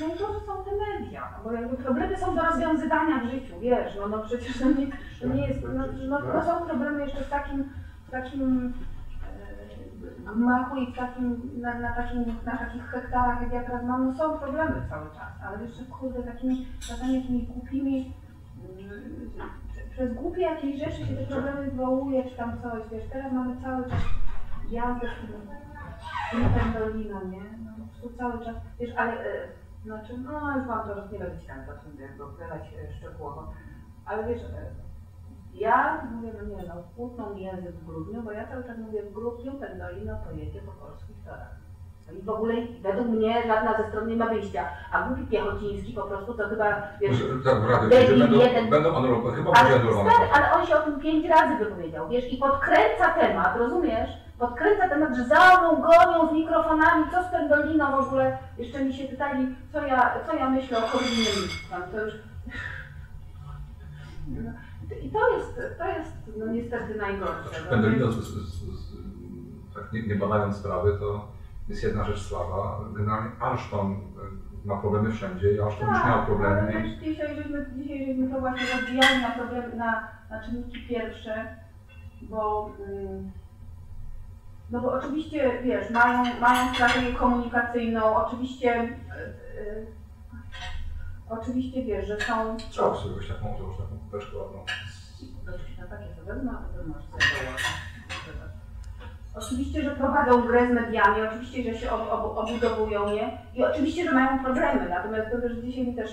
najgorsze są te media, no bo jakby problemy są do rozwiązywania w życiu, wiesz, no, no przecież to nie, to nie jest, no, no, no są problemy jeszcze w takim, w takim e, gmachu i w takim, na, na, takim, na takich hektarach, jak ja teraz mam, no są problemy cały czas, ale jeszcze kurde takimi czasami jakimi głupimi, mm, przez głupie jakieś rzeczy się te problemy wywołuje, czy tam coś, wiesz, teraz mamy cały czas jazdę z tym, z tym pendolino, nie? No po prostu cały czas, wiesz, ale, e, znaczy, no już mam to, że nie będę ci tam tym jakby opowiadać szczegółowo, ale wiesz, e, ja mówię, no nie no, kłótną mi język w grudniu, bo ja cały czas mówię, w grudniu pendolino pojedzie po polskich torach. I w ogóle według mnie żadna ze stron nie ma wyjścia. A głupi Piechociński po prostu to chyba, wiesz, Tak, Debil będą, jeden. będą chyba ale, stary, ale on się o tym pięć razy wypowiedział, wiesz, i podkręca temat, rozumiesz? Podkręca temat, że za mną gonią z mikrofonami, co z pendoliną w ogóle. Jeszcze mi się pytali, co ja, co ja myślę o Korwinie tam to już... I to jest, to jest no niestety najgorsze. no, Pendolino, z, z, z, z, tak nie, nie badając sprawy, to jest jedna rzecz słaba. Generalnie Alstom y, ma problemy wszędzie i Alstom już miał ale problemy. też dzisiaj żeśmy, dzisiaj żeśmy to właśnie rozbijali na problemy, na, na czynniki pierwsze, bo mm, no bo oczywiście, wiesz, mają, mają strategię komunikacyjną, oczywiście y, y, oczywiście wiesz, że są Trzeba sobie jakoś taką, założyć taką kubeczkę ładną. na takie sobie wezmę, a potem masz sobie dołożyć. Oczywiście, że prowadzą grę z mediami, oczywiście, że się ob, ob, obudowują je i oczywiście, że mają problemy. Natomiast to też dzisiaj mi też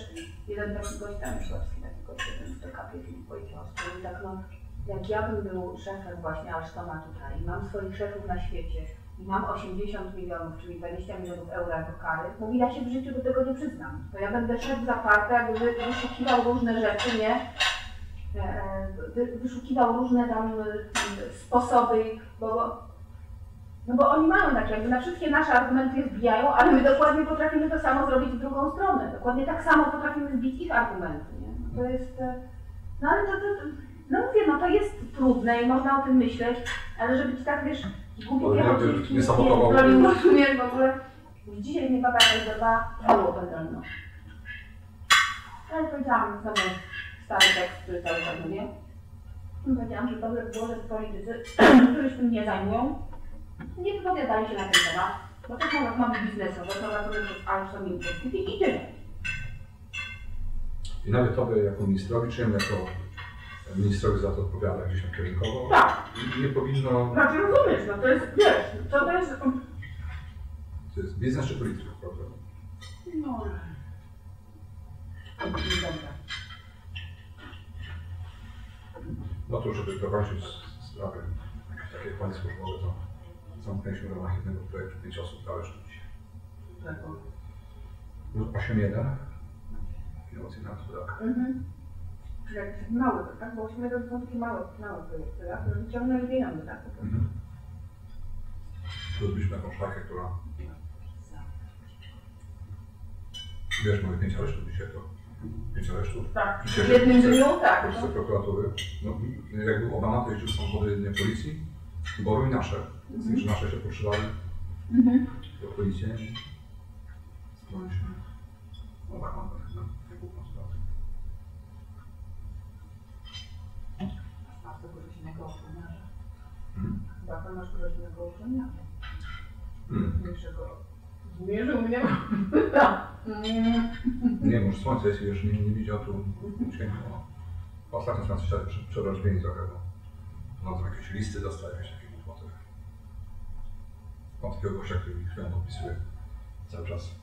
jeden taki gość tam właśnie taki gość, jeden w PKP mówi tak no, jak ja bym był szefem właśnie Alstoma tutaj i mam swoich szefów na świecie i mam 80 milionów, czyli 20 milionów euro jako kary, mówi ja się w życiu do tego nie przyznam. To ja będę szedł zaparte, jakby wy- wyszukiwał różne rzeczy, nie? E, wy- wyszukiwał różne tam e, sposoby, bo, no bo oni mają tak, jakby na wszystkie nasze argumenty zbijają, ale my dokładnie potrafimy to samo zrobić w drugą stronę. Dokładnie tak samo potrafimy zbić ich argumenty, nie? To jest, e, no ale to, to no mówię, no to jest trudne i można o tym myśleć, ale żeby ci tak, wiesz, głupie bym nie sabotował. nie rozumiesz w ogóle. Dzisiaj mnie baba jakaś zerwa, było pendolino. Ale powiedziałam sobie stary tekst, który cały czas mówię. Powiedziałam, że dobrze by było, żeby politycy, którzy się tym nie zajmują, nie wypowiadali się na ten temat, bo to są rozmowy biznesowe, prowadzone przez Alstom University i tyle. I nawet tobie jako ministrowi, czy jako ministrowi za to odpowiada gdzieś tam kierunkowo, Tak, nie powinno, znaczy rozumiesz, no to jest, wiesz, co to jest, to jest biznes czy polityka, prawda? no, dobra. No to, żeby dokończyć sprawę takiej pani służbowe, to zamknęliśmy w ramach jednego projektu pięć osób dzisiaj. Taką. 8.1 i emocjonalny dodatek. Mhm. Jak mały, tak? Bo myśmy to są takie małe, małe projekty, tak? No, Wyciągnęli pieniądze, tak? Mhm. Zrobiliśmy taką szlachę, która, wiesz, mamy pięć aresztów dzisiaj, to pięć aresztów. Tak, Dzisiaj, w jednym dniu, tak. Polsce No. prokuratury. No, jak był Obama, to jeździł samochody jedynie policji, wyboru i nasze. Mhm. Że nasze się podszywały Mhm. do policji. Spróbowaliśmy. No tak, mam tak, To masz groźnego ochroniarza. Mm. Mniejszego. Zmierzył mnie. Tak. Nie, może słońce jest już nie, nie widział tu ciemno. Ostatnio są coś prze- przerażbieni trochę, bo no to jakieś listy dostają, jakieś takie głupoty. Mam takiego gościa, który mi chwilę podpisuje cały czas.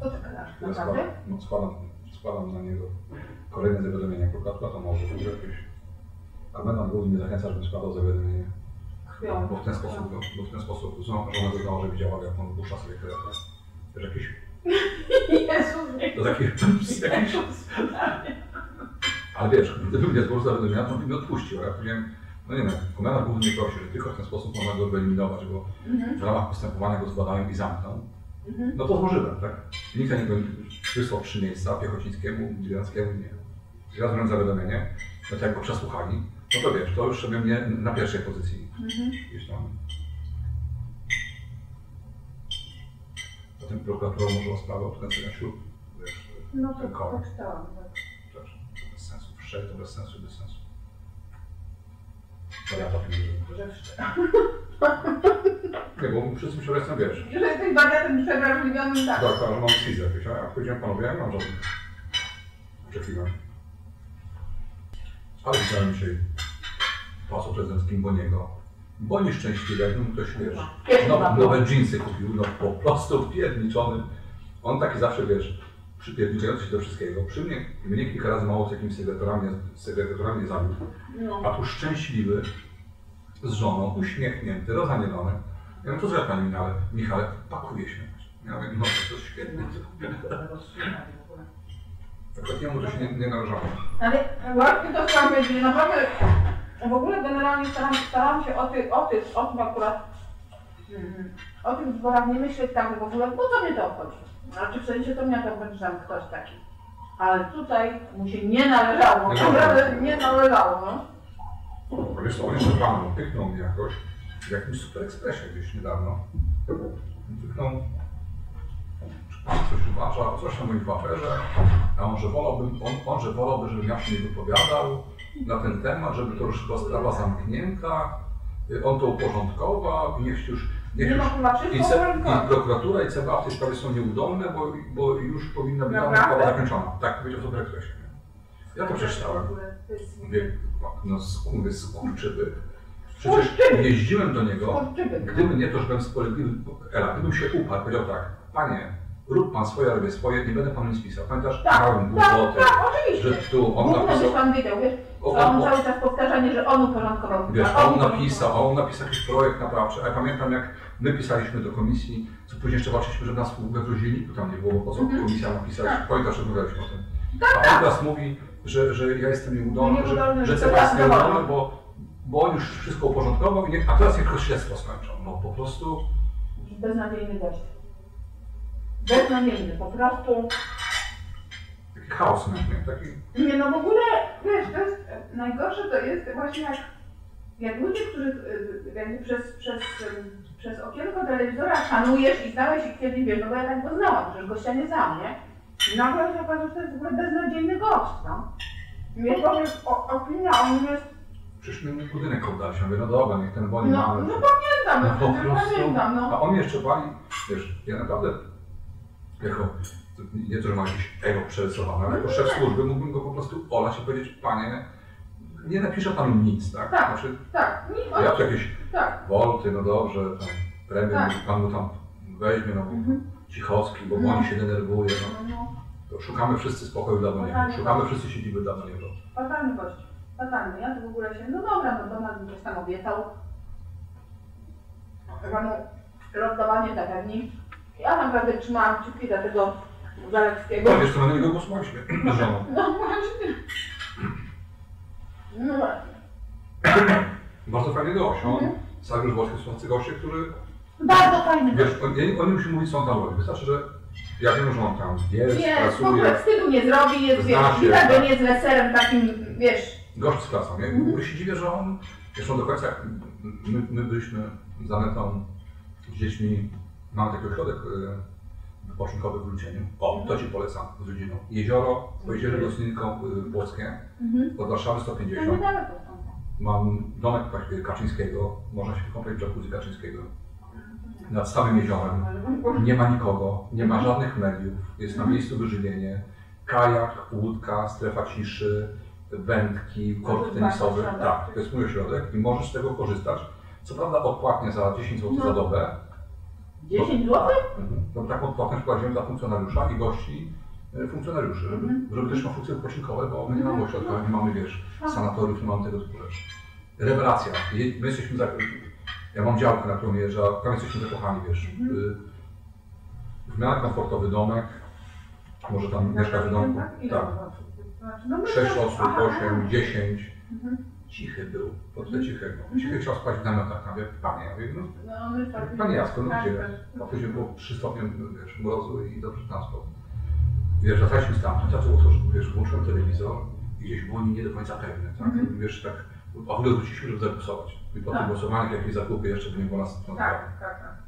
Gadasz? Ja Naprawdę? składam, no, składam, składam na niego kolejne zawiadomienia. Prokuratura to może jakieś. Komendant główny mnie zachęca, żebym składał zawiadomienie. Bo w ten sposób, bo, bo w ten sposób żona zeznała, że widziała, jak on puszcza sobie krew. Też jakieś. Jezus. To jakieś, jakieś Ale wiesz, gdyby mnie złożył zawiadomienia, to bym mnie odpuścił. A ja powiedziałem, no nie wiem, komendant główny prosi, że tylko w ten sposób można go wyeliminować, bo Mhm. w ramach postępowania go zbadają i zamkną. Mhm. No to złożyłem, tak? Nikt na niego wysłał trzy miejsca, Piechocińskiemu, Dziewiackiemu, nie. Ja złożyłem zawiadomienie, no to jak go przesłuchali, no to wiesz, to już sobie mnie na pierwszej pozycji Mhm. gdzieś tam. Tym prokuraturą ułożyła sprawę odkręcenia ślub. Wiesz, No to, ten to tak. Rzecz, to bez sensu. Wszczęć to bez sensu, bez sensu. Pilnuję. Że wszczę. Nie, bo wszyscy że jestem, wiesz, Że jesteś wariatem przewrażliwionym, tak. tak, ale mam schizę jakieś, a jak powiedziałem panowie, ja mam żadnych oczekiwań. Ale w pasu prezydenckim Boniego. Boni szczęśliwy, jakby mu ktoś, wiesz, no, nowe dżinsy kupił, no po prostu pierniczony. On taki zawsze, wiesz, przypierniczający się do wszystkiego. Przy mnie, mnie kilka razy mało z sekretarami nie zabił. No. A tu szczęśliwy, z żoną, uśmiechnięty, rozanielony. Ja mówię, to złe pani Michale, Michale, pakuje się. Ja mówię, no to jest świetne. Tak takiemu to się nie, nie należało. Ale właśnie to chciałam powiedzieć, naprawdę w ogóle generalnie staram, staram się o tych, o tych, o tym akurat, mm, o tych zborach nie myśleć tak w ogóle, bo co mnie to obchodzi? Znaczy w sensie to mnie to obchodzi, że tam ktoś taki. Ale tutaj mu się nie należało, naprawdę nie należało, no. Wiesz co, on jeszcze panem pyknął mnie jakoś w jakimś super ekspresie gdzieś niedawno. Pyknął, coś uważa, coś tam mówi w aferze, a on, że wolałby, on, on, że wolałby, żebym ja się nie wypowiadał na ten temat, żeby to już była sprawa zamknięta, Y, on to uporządkował niech już, niech Nie już i, porządkowe. i prokuratura i CBA w tej sprawie są nieudolne, bo, bo już powinna być dana sprawa zakończona. Tak powiedział super ekspresie. Ja to przeczytałem. Mówię, no skurwy, skurczybyk. Przecież jeździłem do niego, gdyby nie to, że byłem spolegliwy, Ela, gdybym się uparł, powiedział tak, panie, rób pan swoje, robię swoje, nie będę panu nic pisał. Pamiętasz, Tak, małym tak, głupoty, tak, że oczywiście. tu on Główne, napisał, pan wiedział, wiesz, o, a on o, cały czas powtarzanie, że on uporządkował. Wiesz, on uporządkował. napisał, a on napisał jakiś projekt naprawczy, a ja pamiętam jak my pisaliśmy do komisji, co później jeszcze walczyliśmy, żeby nas w ogóle w rozdzielniku tam nie było, po co Mhm. komisja napisać, Tak. pamiętasz, że o tym. Tak, A on tak. teraz mówi, że, że ja jestem nieudolny, Nieudolny, że, że że CBA jest nieudolny, bo, bo on już wszystko uporządkował, i nie, a teraz niech śledztwo skończą. No po prostu, Beznadziejny gość. Beznadziejny, po prostu. taki chaos nie? taki, Nie no w ogóle, wiesz, to jest, najgorsze to jest właśnie jak, jak ludzie, których y, jakby przez, przez, przez okienko telewizora szanujesz i znałeś ich kiedyś, wiesz, no bo ja tak go znałam, przecież gościa nie znam, nie? I nagle się okazuje, że to jest w ogóle beznadziejny gość, no. Jest o- opinia o nim jest, przecież mi budynek oddali się, mówię, no dobra, niech ten boli no, no pamiętam, No no, po prostu, pamiętam, no. a on mnie jeszcze bali, wiesz, ja naprawdę, jako, nie to, że ma jakieś ego przerysowane, ale jako szef służby mógłbym go po prostu olać i powiedzieć, panie, nie napiszę panu nic, tak? Tak. Znaczy, Tak, nie, ja tu jakieś tak. wolty, no dobrze, tam premier, Tak. pan mu tam weźmie, no Mhm. Cichowski, bo No. on się denerwuje, no. No, no. To szukamy wszyscy spokoju dla niego, Totalnie. szukamy wszyscy siedziby dla niego. Fatalny gość. Fatalny. Ja to w ogóle się. No dobra, no Donald mi coś tam obiecał. Chyba mu lądowanie zapewni. Ja naprawdę trzymałam kciuki za tego Zalewskiego. No wiesz, to na niego głosowaliśmy z żoną. No właśnie. No właśnie. Bardzo fajny gość, on, Mhm. Sagiusz Wolski są tacy goście, którzy Bardzo fajny. Wiesz, on, ja- on nie musi mówić, co on tam robi. Wystarczy, że ja wiem, że on tam jest, Nie, w pracuje. ogóle wstydu nie zrobi, jest, wiesz, widać, tak. nie jest leserem takim, wiesz, Gość z klasą. Ja Mhm. się dziwię, że on, wiesz, on do końca, my, my byliśmy za metą z dziećmi, mamy taki ośrodek y, wypoczynkowy w Lucieniu. O, to Ci polecam z rodziną. Jezioro, po jeziorze Goslinką y, Płockie, mhm. od Warszawy to 150. niedaleko stąd. Mam domek Kaczyńskiego, można się wykąpać w jacuzzi Kaczyńskiego. Nad samym jeziorem. Nie ma nikogo, nie ma żadnych mediów, jest na miejscu wyżywienie, kajak, łódka, strefa ciszy, wędki, kort tenisowy. Tak, to jest mój ośrodek i możesz z tego korzystać. Co prawda odpłatnie za 10 zł No. za dobę. 10 zł? Mhm. No, taką odpłatność wprowadziłem dla funkcjonariusza i gości e, funkcjonariuszy, żeby, Mhm. żeby też miał funkcje wypoczynkowe, bo my nie mamy Mhm. ośrodka, nie mamy, wiesz, Tak. sanatoriów, nie mamy tego typu rzeczy. Rewelacja. My jesteśmy, za, ja mam działkę, na którą jeżdżę, tam jesteśmy zakochani, wiesz. Mhm. Y, W miarę komfortowy domek, może tam mieszkać w domku. Tak. osób? Znaczy, no 6 to- osób, aha, 8, 10. Cichy był, po tle Mhm. cichego. Cichy chciał spać w namiotach, ja mówię, panie, ja mówię, no, No, my tak- Panie Jacku, no tak, gdzie? tak. A później było 3 stopnie wiesz, mrozu i dobrze transport. Wiesz, wracaliśmy stamtąd, to otworzyłem, wiesz, włączyłem telewizor i gdzieś było nie do końca pewne, tak? Mhm. Wiesz, tak, a w ogóle wróciliśmy, żeby zagłosować. I po Tak. tym głosowaniu jakieś zakupy jeszcze, by nie było nas no, Tak, tak, tak.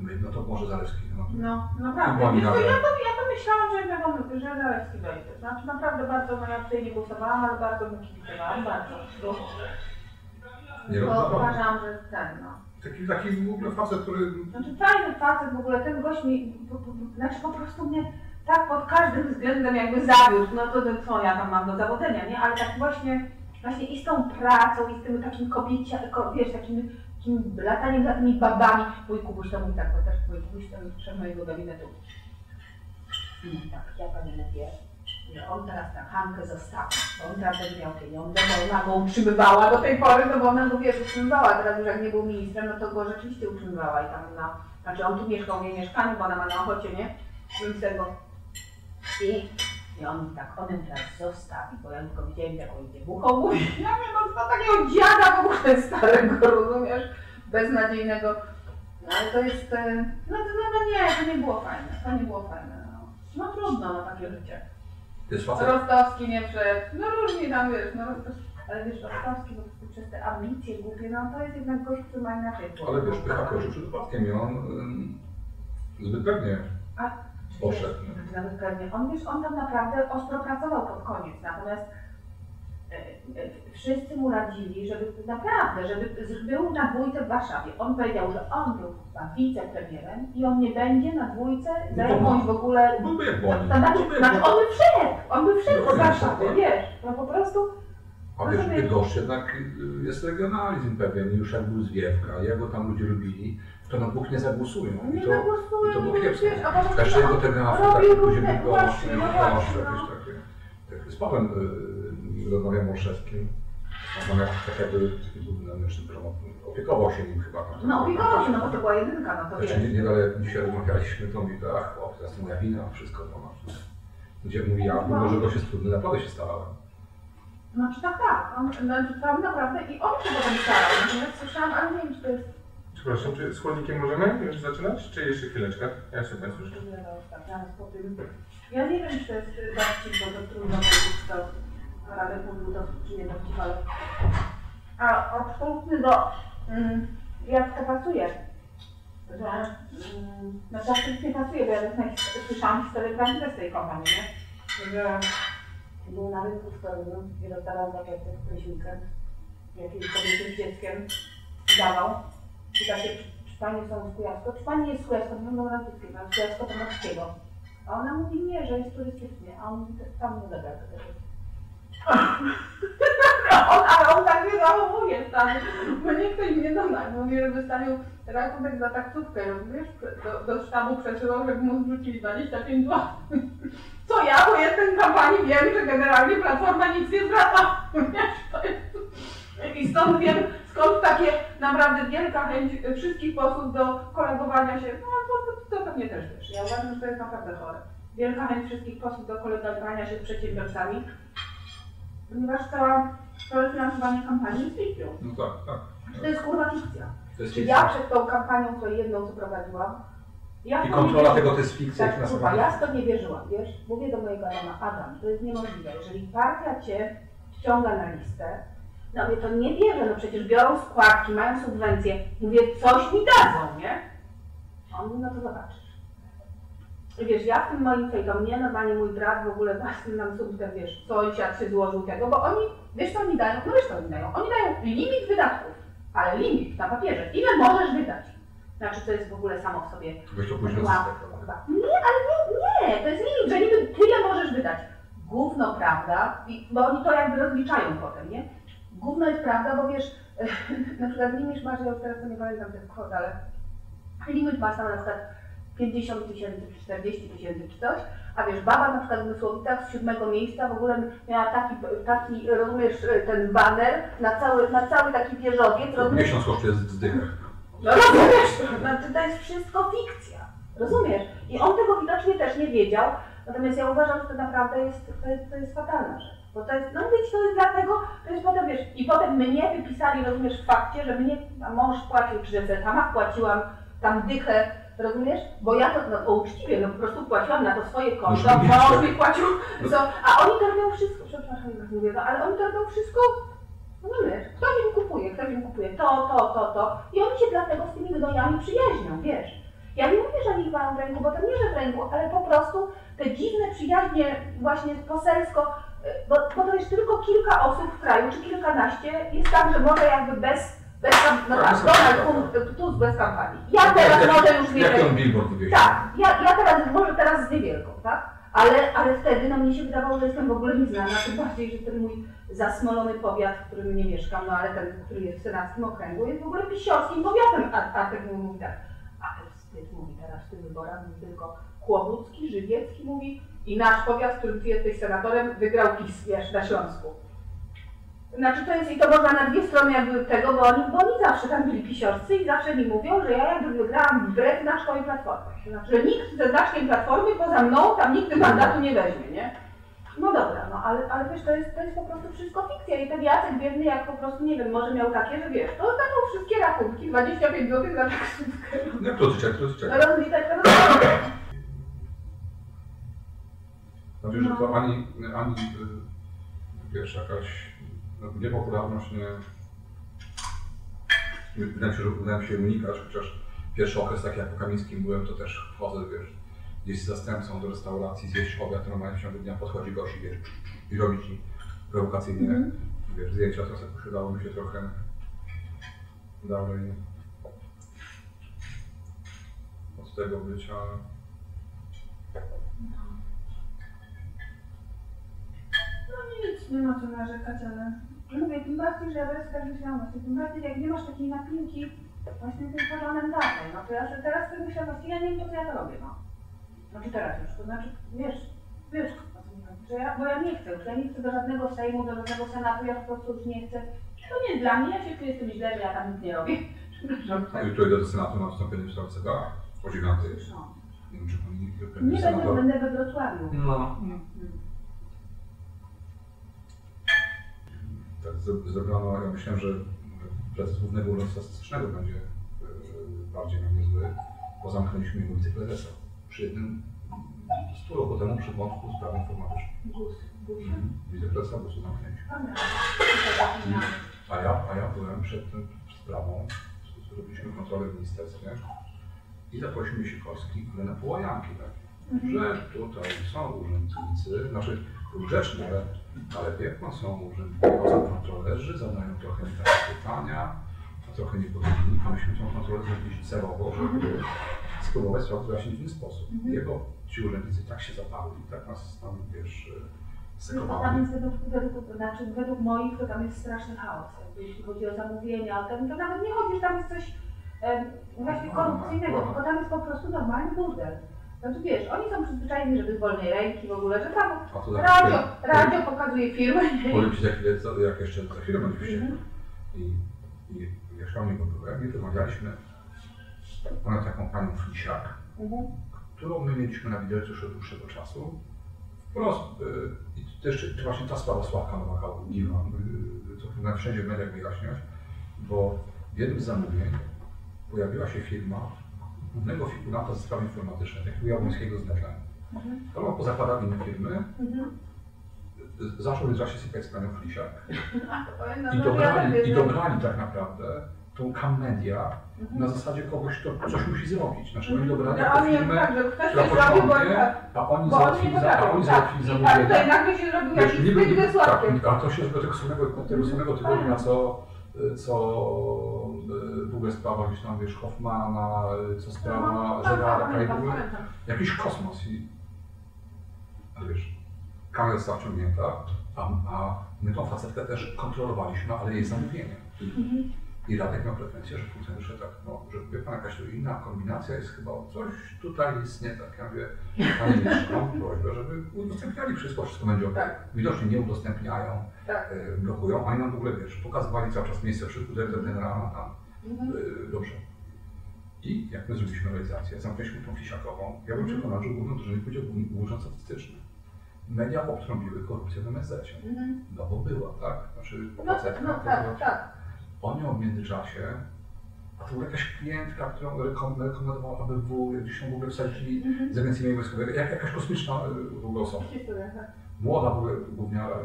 Mówię, no to może Zalewski. No. No, naprawdę. Wiesz co, ja, to, ja to myślałam, że on, że Zalewski wejdzie. Znaczy naprawdę bardzo, no ja tutaj nie głosowałam, ale bardzo mu kibicowałam, bardzo. Bo, Nie bo uważam, że ten, no. Taki, taki w ogóle facet, który Znaczy fajny facet w ogóle, ten gość mi, po, po, znaczy po prostu mnie tak pod każdym względem jakby zawiódł, no to, to co ja tam mam do zawodzenia, nie? Ale tak właśnie, właśnie i z tą pracą, i z tym takim kobiecia, ko, wiesz, takim, takim lataniem za tymi babami. Mój Kubuś to mówi tak, bo też mój Kubuś to mi wszedł mojego gabinetu. I tak, ja pani mówię, że on teraz tę Hankę zostawi, bo on teraz będzie miał pieniądze, bo ona go utrzymywała do tej pory, no bo ona go wiesz, utrzymywała, teraz już jak nie był ministrem, no to go rzeczywiście utrzymywała i tam na, znaczy on tu mieszkał w jej mieszkaniu, bo ona ma na ochocie, nie? Więc tego. I, i on mi tak, on ją teraz zostawi, bo ja tylko widziałem jak on idzie bucho mówi. Ja wiem, no to takiego dziada w ogóle starego, rozumiesz? Beznadziejnego. No ale to jest, e, no to no, no nie, to nie było fajne, to nie było fajne. No, no trudno, no takie życie. facet, Rostowski nie wszedł, no różnie tam wiesz, no ale wiesz, Rostowski po prostu przez te ambicje głupie, no to jest jednak gość, który ma inaczej. ale wiesz, pycha kojarzy przed wypadkiem i on ym, zbyt pewnie A, Znaczy nawet pewnie, on wiesz, on tam naprawdę ostro pracował pod koniec, natomiast e, e, wszyscy mu radzili, żeby naprawdę, żeby był na dwójce w Warszawie. On powiedział, że on był wicepremierem i on nie będzie na dwójce za No jakąś w ogóle Byłby jak To błąd. znaczy, Byłby jak znaczy on by wszedł, on by wszedł z Dokładnie, Warszawy, dokładnie. wiesz, no po prostu, A wiesz, Bydgoszcz jednak y, jest regionalizm pewien, już jak był Zwiewka, jak go tam ludzie lubili, to na dwóch nie zagłosują. I nie to, i to zagłosują, było nie kiepskie. wiesz, a potem Też jego te grafy, robił takie później no Bydgoszcz, właśnie, jakieś no. takie. Tak, z Pawłem y, rozmawiam Olszewskim, on jak, tak jakby był naszym programie, opiekował się nim chyba. Tam, no opiekował się, no bo to była jedynka, no to. Znaczy, nie, nie dalej, dzisiaj rozmawialiśmy, to mówi, ach, chłop, teraz to moja wina, wszystko to masz. Gdzie mówi, ja mimo, że gość jest trudny, naprawdę się starałem. Znaczy tak, tak, on, znaczy tam naprawdę i on się potem starał, natomiast słyszałam, ale nie wiem, czy to jest Przepraszam, czy z możemy już zaczynać, czy jeszcze chwileczkę? Ja się Państwu życzę. tak, zaraz po tym. Ja nie wiem, czy to jest dowcip, bo to trudno powiedzieć, to Radek mówił dowcip, czy nie dowcip, ale... A absolutny do... Mm, jak to pasuje, że... Mm, no to absolutnie pasuje, bo ja też słyszałam historię prawdziwe z tej kompanii, nie? Że był na rynku stołowym i rozdawał pakiety w prysiłkę jakiejś kobiety z dzieckiem dawał. Pyta się, czy, pani są z Kujawsko? Czy pani jest z Kujawsko? No, no, nazwiskiego, z Kujawsko Pomorskiego. A ona mówi, nie, że jest turystycznie. A on mówi, tam nie dobra tego. ale on tak nie zachowuje wcale. Bo nie ktoś mnie doma. Mówi, że wystawił rachunek za taksówkę, rozumiesz? Do, do sztabu przesyłał, żeby mu zwrócili 25 zł. Co ja, bo jestem w kampanii, wiem, że generalnie Platforma nic nie zwraca. Wiesz, to jest... I stąd wiem, skąd takie naprawdę wielka chęć wszystkich posłów do kolegowania się. No to, to, to pewnie też wiesz. Ja uważam, że to jest naprawdę chore. Wielka chęć wszystkich posłów do kolegowania się z przedsiębiorcami, ponieważ cała, całe finansowanie kampanii jest fikcją. No tak, tak. To jest kurwa fikcja. To jest Czy ja przed tą kampanią, co jedną, co prowadziłam, ja I to kontrola tego to jest fikcja Tak, słuchaj, finansowanie. ja w to nie wierzyłam, wiesz? Mówię do mojego Adama, Adam, to jest niemożliwe. Jeżeli partia cię wciąga na listę, no mówię, to nie wierzę, no przecież biorą składki, mają subwencje. Mówię, coś mi dadzą, nie? On mówi, no to zobaczysz. I wiesz, ja w tym moim fejtom, nie normalnie mój brat w ogóle własny nam subter, wiesz, sąsiad się złożył tego, bo oni, wiesz co oni dają? No wiesz co oni dają? Oni dają limit wydatków, ale limit na papierze. Ile możesz wydać? Znaczy to jest w ogóle samo w sobie odzyskać. chyba. Nie, ale nie, nie, to jest limit, że niby tyle możesz wydać. Gówno prawda, i, bo oni to jakby rozliczają potem, nie? Gówno jest prawda, bo wiesz, na przykład limit masz, ja teraz to nie pamiętam tych kwot, ale limit masz na przykład 50 tysięcy, czy 40 tysięcy, czy coś, a wiesz, baba na przykład w Mysłowicach z siódmego miejsca w ogóle miała taki, taki rozumiesz, ten baner na cały, na cały taki wieżowiec, rozumiesz, Miesiąc kosztuje zdychę. no rozumiesz, znaczy to jest wszystko fikcja, rozumiesz? I on tego widocznie też nie wiedział, natomiast ja uważam, że to naprawdę jest, to jest, to jest fatalna rzecz. Bo to jest, no wiecie, to jest dlatego, to jest potem, wiesz, i potem mnie wypisali, rozumiesz, w fakcie, że mnie mąż płacił, że sama płaciłam tam dychę, rozumiesz? Bo ja to, no to uczciwie, no po prostu płaciłam na to swoje konto, mąż mi płacił, No. co, a oni to robią wszystko, przepraszam, że mówię, no ale oni to robią wszystko no wiesz, ktoś im kupuje, ktoś im kupuje to, to, to, to. I oni się dlatego z tymi gnojami przyjaźnią, wiesz. Ja nie mówię, że ich mają w ręku, bo to nie, że w ręku, ale po prostu te dziwne przyjaźnie właśnie poselsko, bo, bo to jest tylko kilka osób w kraju, czy kilkanaście, jest tak, że może jakby bez, bez kam- no tak, Donald Tusk, Tusk bez kampanii. Ja teraz Jak- może już Jak billboard wywiesił? Tak, ja, ja teraz, może teraz z niewielką, tak? Ale, ale wtedy no mnie się wydawało, że jestem w ogóle nieznana, tym bardziej, że ten mój zasmolony powiat, w którym nie mieszkam, no ale ten, który jest w senackim okręgu, jest w ogóle pisiowskim powiatem, a Artek mówi, mówi tak, ale wstyd mówi teraz w tych wyborach, mówi tylko Kłobucki, Żywiecki mówi i nasz powiat, w którym ty jesteś senatorem, wygrał PiS, wiesz, na Śląsku. Znaczy to jest i to można na dwie strony jakby tego, bo oni, bo oni zawsze tam byli pisiorcy i zawsze mi mówią, że ja jakby wygrałam wbrew Znaczkowi Platformy. To znaczy, że nikt ze Znaczkiem Platformy poza mną tam nigdy mandatu nie weźmie, nie? No dobra, no ale, ale wiesz, to jest, to jest po prostu wszystko fikcja i ten Jacek biedny jak po prostu, nie wiem, może miał takie, że wiesz, to zaczął wszystkie rachunki, 25 zł za taksówkę. No czeka, kto czeka? Rozliczać, rozliczać. Znaczy, że No. to ani, ani y, wiesz, jakaś no, niepopularność nie... Wydaje mi się, że mi się unikać, chociaż pierwszy okres, taki jak po Kamińskim byłem, to też wchodzę, wiesz, gdzieś z zastępcą do restauracji, zjeść obiad, normalnie w ciągu dnia podchodzi gość i wiesz, i robi ci prowokacyjnie, Mhm. wiesz, zdjęcia, to jakoś udało mi się trochę dalej od tego bycia No nic, nie ma co narzekać, ale mówię, tym bardziej, że ja teraz tak myślałam właśnie, tym bardziej jak nie masz takiej napinki właśnie tej parlamentarnej, no to ja że teraz sobie myślę, właściwie ja nie wiem co ja to robię, no. Znaczy teraz już, to znaczy, wiesz, wiesz, o co mi chodzi, że ja, bo ja nie chcę już, ja nie chcę do żadnego Sejmu, do żadnego Senatu, ja po prostu już nie chcę. To nie jest dla mnie, ja się czuję z tym źle, że ja tam nic nie robię. A jutro idę do Senatu na wstąpienie w stolicy CBA o 9. No. Nie wiem, czy pani Nie będę, senator. będę we Wrocławiu. No. Mm. Tak z- zebrano, ja myślałem, że prezes Głównego Urzędu Statystycznego będzie e, bardziej na mnie zły, bo zamknęliśmy jego wiceprezesa przy jednym stu roku temu przy wątku spraw informatycznych. Gus, Gus. Wiceprezesa po prostu zamknęliśmy. A ja, a ja byłem przed tym sprawą, zrobiliśmy kontrolę w ministerstwie i zaprosiliśmy Sikorski na połajanki, tak? że tutaj są urzędnicy, znaczy był grzeczny, ale, ale pan, są urzędnicy, są kontrolerzy, zadają trochę nie takie pytania, a trochę niepodobni, a myśmy tą kontrolę zrobili celowo, żeby spróbować sprawę wyjaśnić w inny sposób. Mhm. Jego ci urzędnicy tak się zaparli, tak nas tam, wiesz, No, bo tam sekowali. jest według, według, to znaczy według moich to tam jest straszny chaos. Jeśli chodzi o zamówienia, o ten, to nawet nie chodzi, że tam jest coś em, właśnie korupcyjnego, tylko tam jest po prostu normalny burdel. Znaczy wiesz, oni są przyzwyczajeni, żeby z wolnej ręki w ogóle, że tam A to za radio, chwilę- radio pokazuje firmę. Powiem Ci za chwilę, co- jak jeszcze za chwilę będzie wściekł. Mhm. I, i mieszkał niego byłem i rozmawialiśmy o taką panią Flisiak, Mhm. którą my mieliśmy na widelcu już od dłuższego czasu. Wprost, y, i to jeszcze to właśnie ta sprawa Sławka Nowaka Giwa, y, co próbowałem wszędzie w mediach wyjaśniać, bo w jednym z zamówień pojawiła się firma głównego figuranta ze spraw informatycznych, takiego Jabłońskiego z Netlem. Mhm. To pozakładał inne firmy, Mhm. zaczął międzyczasie sypiać z panią Flisiak. No, I dobrali, i dobrali tak naprawdę tą Cam Media Mhm. na zasadzie kogoś, kto coś musi zrobić. Znaczy oni dobrali No, oni firmę, tak, która pociągnie, tak. a oni załatwili, za, a oni tak. załatwili I a tutaj zamówienie. nagle się zrobił jakiś ze tak, a to się zrobiło tego samego, tego samego tygodnia, co, co w ogóle sprawa gdzieś tam, wiesz, Hoffmana, y, co sprawa No, tak, Zegarka i w pamiętam, ogóle pamiętam. jakiś kosmos. I, ale wiesz, kamera została wciągnięta, a, a my tą facetkę też kontrolowaliśmy, ale jej zamówienie. Mhm. I Radek miał pretensję, że funkcjonariusze tak, no, że wie pan, jakaś tu inna kombinacja jest chyba, coś tutaj jest nie tak. Ja mówię, panie ministrze, mam prośbę, żeby udostępniali wszystko, wszystko będzie ok. Tak. Widocznie nie udostępniają, Tak. e, blokują, a nam w ogóle, wiesz, pokazywali cały czas miejsce przy dyrektor generalna tam, Mhm. e, dobrze. I jak my zrobiliśmy realizację, zamknęliśmy tą fisiakową, ja bym Mhm. przekonany, że główny urzędnik powiedział urząd statystyczny. Media obtrąbiły korupcję w MSZ. Mhm. No bo była, tak? Znaczy, No, no tak, tak. On ją w międzyczasie, a to była jakaś klientka, którą rekom- rekomendowała ABW, gdzieś ją w ogóle wsadzili Mhm. z agencji mienia wojskowego, jak, jakaś kosmiczna y, w ogóle osoba, tak. młoda w ogóle gówniara.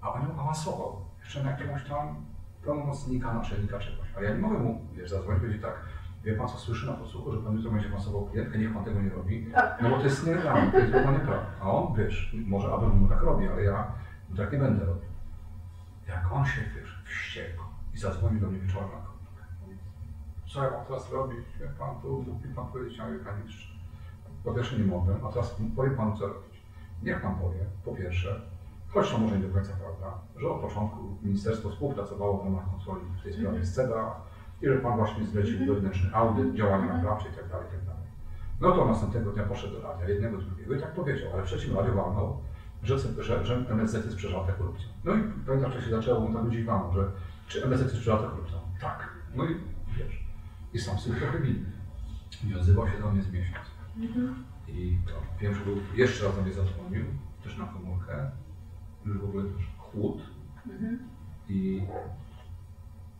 A on ją awansował, jeszcze na jakiegoś tam pełnomocnika, naczelnika czegoś. A ja nie mogę mu, wiesz, zadzwonić powiedzieć tak, Wie pan co słyszy na podsłuchu, że pan jutro będzie masował klientkę, niech pan tego nie robi. Tak. No bo to jest nielegalne, to jest złamanie prawa. A on, wiesz, może Abel tak robi, ale ja tak nie będę robił. Jak on się, wiesz, wściekł i zadzwonił do mnie wieczorem na komórkę. Mówi, Co ja mam teraz robić? Wie pan, tu mógł mi pan powiedzieć, a wie pan mistrz. Po pierwsze nie mogłem, a teraz powiem panu co robić. Niech pan powie, po pierwsze, choć to może nie do końca prawda, że od początku ministerstwo współpracowało w ramach kontroli w tej sprawie z CEDA i że pan właśnie zlecił wewnętrzny audyt, działania naprawcze itd. itd. No to następnego dnia poszedł do radia, jednego, drugiego i tak powiedział, ale radiu walnął, że, że, że MSZ jest przeżarta korupcją. No i pamiętam, że się zaczęło, tak ludzi walnął, że czy MSZ jest przeżarta korupcją? Tak. No i wiesz, i sam sobie trochę winny. I odzywał się do mnie z miesiąc. Mhm. I to wiem, że był, jeszcze raz do mnie zadzwonił, też na komórkę, już w ogóle też chłód. Mhm. I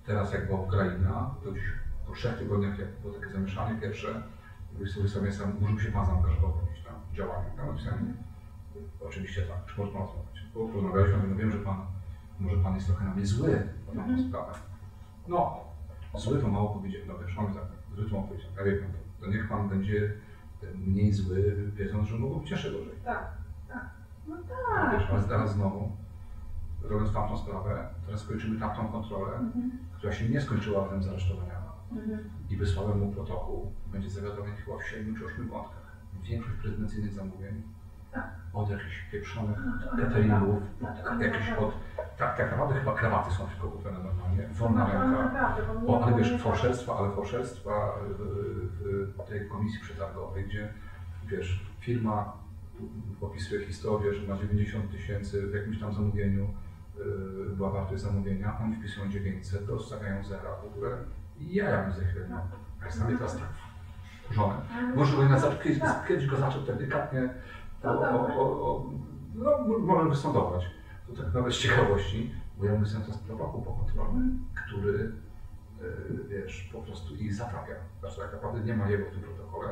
teraz jak była Ukraina, to już po trzech tygodniach, jak było takie zamieszanie pierwsze, mówię sobie sobie sam, może by się Pan zaangażował w jakieś tam działania. Ja napisałem, oczywiście tak, czy można rozmawiać. Porozmawialiśmy, no wiem, że Pan, może Pan jest trochę na mnie zły na tą Mhm. sprawę. No, zły to mało powiedzieć, no wiesz, mamy tak, zły to mało powiedzieć. Ja wie Pan, to niech Pan będzie mniej zły, wiedząc, że mogło być jeszcze gorzej. Tak, tak. No tak. Wiesz, ale teraz znowu, robiąc tamtą sprawę, teraz skończymy tamtą kontrolę, Mhm. która się nie skończyła potem z aresztowania. Mhm. I wysłałem mu protokół. Będzie zawiadomiony chyba w 7 czy 8 wątkach. Większość prezydencyjnych zamówień. Od jakichś pieprzonych No one cateringów, naprawdę, tak, jakichś od... Tak, tak naprawdę chyba krawaty są tylko kupione normalnie, wolna No, ręka. O, ale wiesz, fałszerstwa, ale fałszerstwa w, w tej komisji przetargowej, gdzie wiesz, firma opisuje historię, że ma 90 tysięcy w jakimś tam zamówieniu, była wartość zamówienia, oni wpisują 900, dostawiają zera w ogóle i ja zechwyłem. A jest na mnie teraz tak żonę. Może go na kiedyś, Tak. kiedyś go zaczął tak delikatnie o, o, no, może wysądować. To tak nawet z ciekawości, bo ja mówię ten protokół pokontrolny, który yy, wiesz, po prostu ich zaprawia. Znaczy tak naprawdę nie ma jego w tym protokole,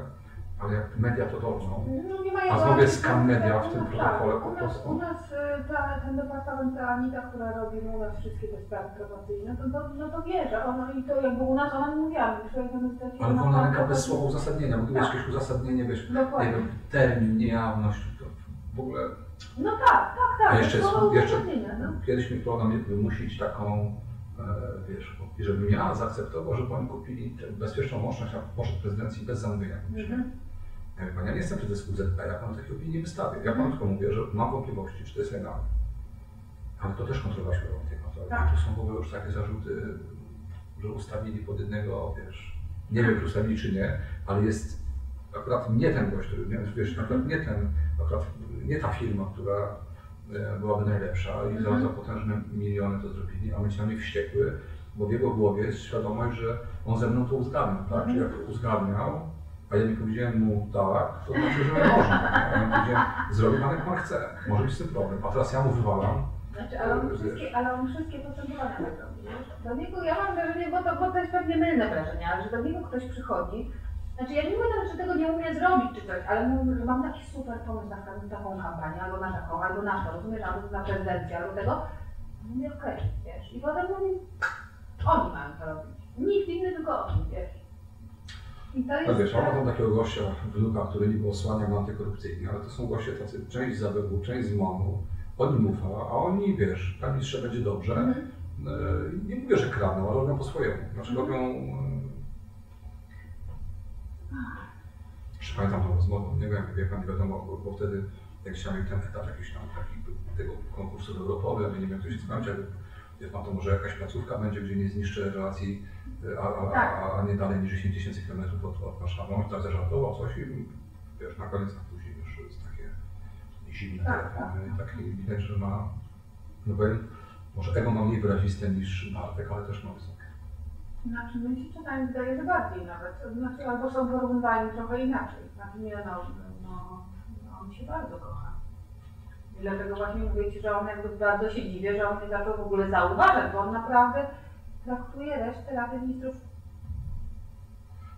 ale jak media to dorwą, No nie ma A znowu jest skan media w tym Tak, protokole po prostu. U nas y, ta, ten departament, ta Anita, która robi u nas wszystkie te sprawy probacyjne, to, to, no to wie, że ona i to jakby u nas ona nie mówiła, ale wolna ręka bez słowa uzasadnienia, bo tu jest jakieś uzasadnienie, wiesz, nie wiem, termin, niejawność, to w ogóle No tak, tak, tak. A jeszcze jest- jeszcze- no. Kiedyś mi mnie wymusić taką, e, wiesz, żebym ja zaakceptował, żeby oni kupili tę bezpieczną łączność na poszedł prezydencji bez zamówienia. Mhm. Ja nie jestem prezesem UZP, ja panu takiej opinii nie wystawię. Ja panu tylko mówię, że mam wątpliwości, czy to jest legalne. Ale to też kontrola świadomie tej kontroli. Tak. Tu są w ogóle już takie zarzuty, że ustawili pod jednego, wiesz, nie wiem, czy ustawili, czy nie, ale jest akurat nie ten gość, który, wiesz, akurat nie ten, akurat nie ta firma, która e, byłaby najlepsza i za, Mhm. za potężne miliony to zrobili, a my na mnie wściekły, bo w jego głowie jest świadomość, że on ze mną to uzgadniał, tak? Mhm. Czyli jak uzgadniał, a ja nie powiedziałem mu tak, to znaczy, że można. A ja powiedziałem, zrobię pan jak pan chce, może być z tym problem. A teraz ja mu wywalam, Znaczy, ale on wszystkie, ale on wszystkie postępowania tak robi? Do niego, ja mam wrażenie, bo to, bo to jest pewnie mylne wrażenie, ale że do niego ktoś przychodzi, znaczy ja nie mówię nawet, że tego nie umie zrobić czy coś, ale mówię, że mam taki super pomysł na taką, kampanię, albo na taką, albo na to, rozumiesz, albo na prezydencję, albo tego. Mówię, okej, wiesz, i potem mówi, oni mają to robić. Nikt inny, tylko oni, wiesz. I to jest... no wiesz, a mam takiego gościa, wnuka, który niby osłania antykorupcyjnie, ale to są goście tacy, część z ABW, część z MONU, on im ufa, a oni, wiesz, tam jeszcze będzie dobrze. Mhm. E, Nie mówię, że kradną, ale robią po swojemu. Znaczy Mhm. robią... e, Jeszcze pamiętam tą rozmowę, nie wiem, wie pan, nie wiadomo, bo, wtedy jak chciałem ten etap jakiś tam taki tego konkursu Europowy, ale nie wiem, jak to się skończy, ale wie pan, to może jakaś placówka będzie, gdzie nie zniszczy relacji, a, a, Tak. a, nie dalej niż 10 tysięcy kilometrów od, od Warszawy. On tak zażartował coś i wiesz, na koniec, a później już jest takie zimne Tak, telefony, tak. taki widać, że ma, no powiem, może ego ma mniej wyraziste niż Bartek, ale też ma wysokie. Znaczy, mi się czasami wydaje, że bardziej nawet. Znaczy, albo są porównywani trochę inaczej. Znaczy, nie no, no, no, on się bardzo kocha. I dlatego właśnie mówię Ci, że on jakby bardzo się dziwię, że on nie zaczął w ogóle zauważać, bo on naprawdę traktuje resztę Rady Ministrów.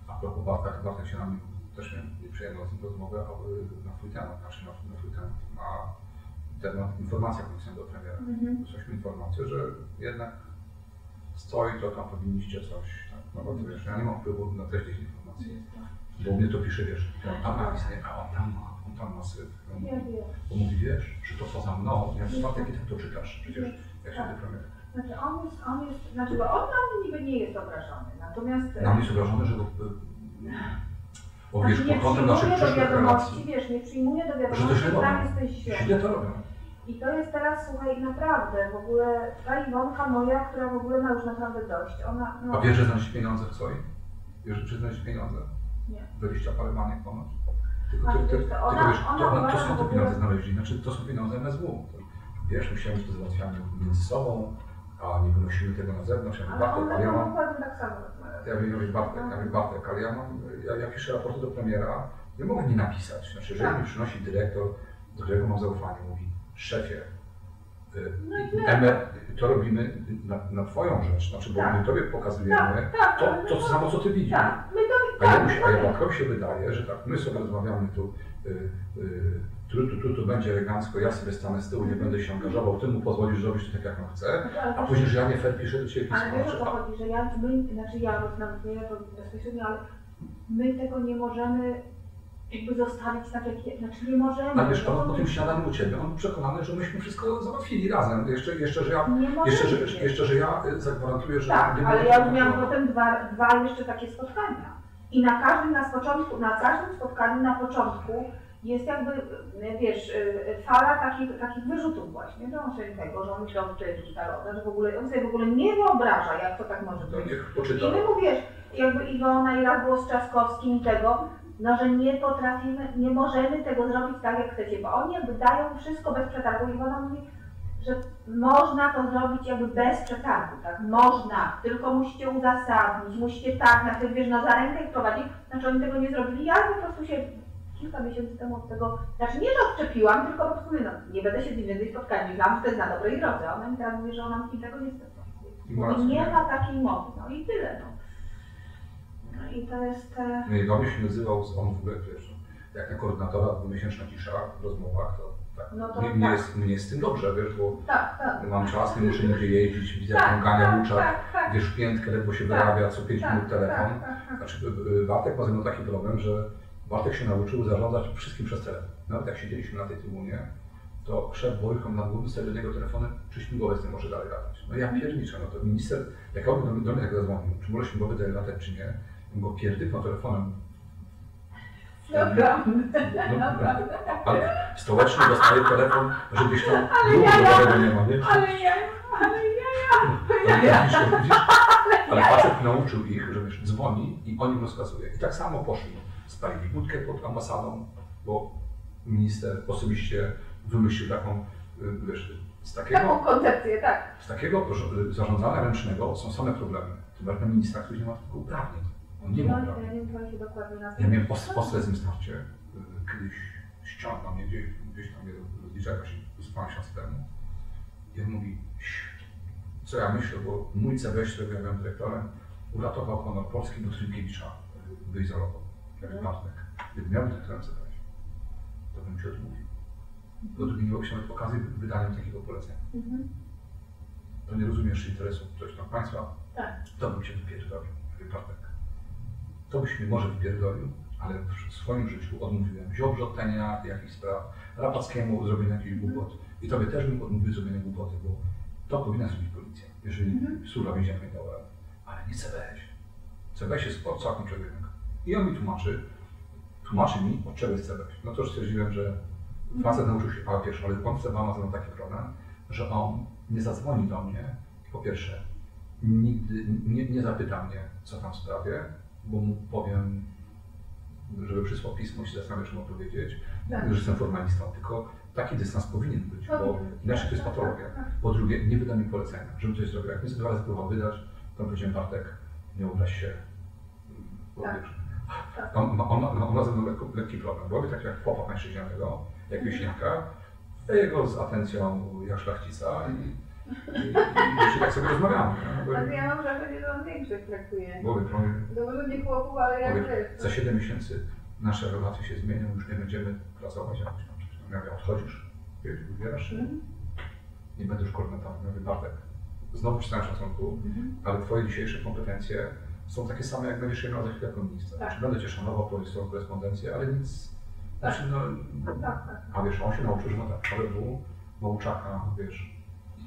A propos Bartka, to Bartek się na mnie też miałem nieprzyjemną z nim rozmowę a, na twój temat, znaczy na, na twój temat, na temat informacja komisji do premiera. Mhm. Wysłaliśmy informację, że jednak stoi, to tam powinniście coś. Tak? No bo to wiesz, ja nie mam wpływu na treść tych informacji. Bo mnie to pisze, wiesz, ten analiz, nie? A on tam ma, on tam ma syf. On Ja mówi, wiem. bo mówi, wiesz, że to poza mną, ja w i tak to czytasz, przecież jak się Tak. dyplomie. Znaczy on jest, on jest, znaczy bo on na mnie niby nie jest obrażony, natomiast Na mnie jest obrażony, że go... Bo wiesz, znaczy, nie pod kątem naszych przyszłych relacji, wiesz, nie przyjmuje do że to wiadomości, że tam robią. jesteś. Źle to robią. I to jest teraz, słuchaj, naprawdę, w ogóle ta Iwonka moja, która w ogóle ma już naprawdę dość, ona, no, A wiesz, że znaleźć pieniądze w co? Wiesz, że znaleźć pieniądze? Nie. 20 parę maniek ponoć. Tylko, ty, ty, wiesz tylko wiesz, ona to, to są te pieniądze znaleźli, znaczy to są pieniądze MSW. To, wiesz, myślałem, że to załatwiamy między sobą, a nie wynosimy tego na zewnątrz. Ja mówię, ale Bartek, ona ale ja ma mam, tak samo ja mówię, ja Bartek, ja mówię, Bartek, ale ja mam, ja, ja piszę raporty do premiera, nie mogę nie napisać. Znaczy, jeżeli Tak. mi przynosi dyrektor, do którego mam zaufanie, mówi, szefie, y, No to robimy na, na twoją rzecz, znaczy, bo Tak. my tobie pokazujemy Tak, tak, to, ale my to samo, co ty widzisz. Tak, to, A ja, tak, a ja tak. Się wydaje, że tak, my sobie rozmawiamy tu, y, y, tu, tu, tu, tu będzie elegancko, ja sobie stanę z tyłu, nie będę się angażował, ty mu pozwolisz zrobić to tak, jak on chce, Ale a to- później, że ja nie fair piszę do ciebie Ale pismo. wiesz o co chodzi, że ja, my, znaczy ja, nawet nie jako bezpośrednio, ale my tego nie możemy jakby zostawić tak jak znaczy nie możemy. a wiesz, on po tym śniadaniu u ciebie, on przekonany, że myśmy wszystko załatwili razem. Jeszcze, jeszcze, że ja, jeszcze, że, jeszcze, że ja y, zagwarantuję, że Tak, nie ale ja tego miałam potem dwa, dwa jeszcze takie spotkania. I na każdym na początku, na każdym spotkaniu na początku jest jakby, y, wiesz, y, fala takich, takich wyrzutów właśnie, że on sobie tego, że on myślał, że jest ustalowe, że w ogóle, on sobie w ogóle nie wyobraża, jak to tak może To być. niech I my mu wiesz, jakby Iwona i raz było z Trzaskowskim i tego, no że nie potrafimy, nie możemy tego zrobić tak jak chcecie, bo oni jakby dają wszystko bez przetargu. Iwona mówi, że można to zrobić jakby bez przetargu, tak? Można, tylko musicie uzasadnić, musicie tak, na przykład wiesz, no za rękę prowadzić, znaczy oni tego nie zrobili, ja po prostu się kilka miesięcy temu od tego, znaczy nie, że odczepiłam, tylko po prostu mówię, no nie będę się z nim więcej spotkać, myślałam, że to jest na dobrej drodze, ona mi teraz mówi, że ona mi tego nie chce. Mówi, nie ma takiej mowy, no i tyle, no. No i to jest... E... Nie, do mnie się nazywał, on w ogóle, wiesz, jak na koordynatora dwumiesięczna cisza w rozmowach, to tak, No to mnie, mnie, tak. jest, mnie jest z tym dobrze, wiesz, bo Tak, tak. mam czas, nie muszę nigdzie jeździć, widzę Tak, on gania tak, tak, tak. wiesz, piętkę ledwo się Tak, wyrabia, co 5 tak, minut telefon. tak, tak. Znaczy, y, y, Bartek ma ze mną taki problem, że Bartek się nauczył zarządzać wszystkim przez telefon. Nawet jak siedzieliśmy na tej trybunie, to szef Wojchem na sobie do niego telefonem, czy śmigłowiec nie może dalej latać. No ja pierniczę, no to minister, jak on do mnie, do mnie tak zadzwonił, czy może śmigłowiec dalej latać, czy nie, go pierdyknął telefonem. Naprawdę, No, naprawdę. ale stołeczny dostaje telefon, że gdzieś tam Ale ja- drogowego nie ma, nie? Ale ja, ale ja, Ale widzisz, widzisz? Ale facet nauczył ich, że wiesz, dzwoni i oni mu rozkazuje. I tak samo poszli. Spalili budkę pod ambasadą, bo minister osobiście wymyślił taką, y, wiesz, z taką takiego, koncepcję, tak. z takiego że- zarządzania ręcznego są same problemy. Tym bardziej ministra, który nie ma tylko uprawnień. On nie ma No, uprawnień. ja nie wiem, się dokładnie na Ja miałem os- ostre z nim starcie. y, Kiedyś ściągnął mnie gdzieś, gdzieś tam mnie rozlicza jakaś z miesiąc temu. I on mówi, co ja myślę, bo mój CBŚ, którego ja byłem dyrektorem, uratował honor Polski do Trynkiewicza, y, wyizolował. Jak Mhm. Bartek. Gdybym miał dyrektorem CBŚ, to bym się odmówił. Po drugie, nie byłoby się nawet okazji wydaniem takiego polecenia. Mhm. To nie rozumiesz interesu ktoś tam państwa, Tak. to bym cię wypierdolił, jak Bartek. To byś mnie może wypierdolił, ale w swoim życiu odmówiłem Ziobrzotlenia, jakichś spraw, Rapackiemu zrobienia jakichś głupot i tobie też bym odmówił zrobienia głupoty, bo to powinna zrobić policja, jeżeli Mhm. służba więzienna nie dała. Ale nie CBS. CBS jest odcakiem człowieka. I on mi tłumaczy, tłumaczy mi, od czego jest CBS. No to już stwierdziłem, że facet nauczył się, a pierwszy, ale on ma ze mną taki problem, że on nie zadzwoni do mnie, po pierwsze, nigdy nie, nie zapyta mnie, co tam w sprawie, bo mu powiem, żeby przysłał pismo i się zastanawiam, czy mu odpowiedzieć, Tak. że jestem formalistą, tylko taki dystans powinien być, bo Powinien. inaczej to jest patologia. Po drugie, nie wyda mi polecenia, żebym coś zrobił. Jak mnie dwa razy próbował wydać, to powiedziałem, Bartek, nie obraź się, bo Tak. Tak. on, ma- on, ma- on ma ze mną lekko, lekki problem, bo robi tak jak chłopak mężczyźnianego, jak wieśniaka, daje go z atencją jak szlachcica i, i, i, i tak sobie rozmawiamy. Bo- ja mam wrażenie, że on większość traktuje. Bo może nie chłopów, ale jak wiesz. za 7 miesięcy nasze relacje się zmienią, już nie będziemy pracować jakoś tam. czy tam. Ja odchodzisz, wiesz, wybierasz się, Mhm. nie już koordynatorem. Mówię, Bartek, znowu przy szacunku, Mhm. ale twoje dzisiejsze kompetencje są takie same, jak będziesz je miał za chwilę jako minister. Tak. Znaczy, będę cię szanował, prowadzić swoją korespondencję, ale nic, Tak. znaczy, no, Tak, tak. a wiesz, on się nauczył, że no tak, KBW, Małczaka, wiesz,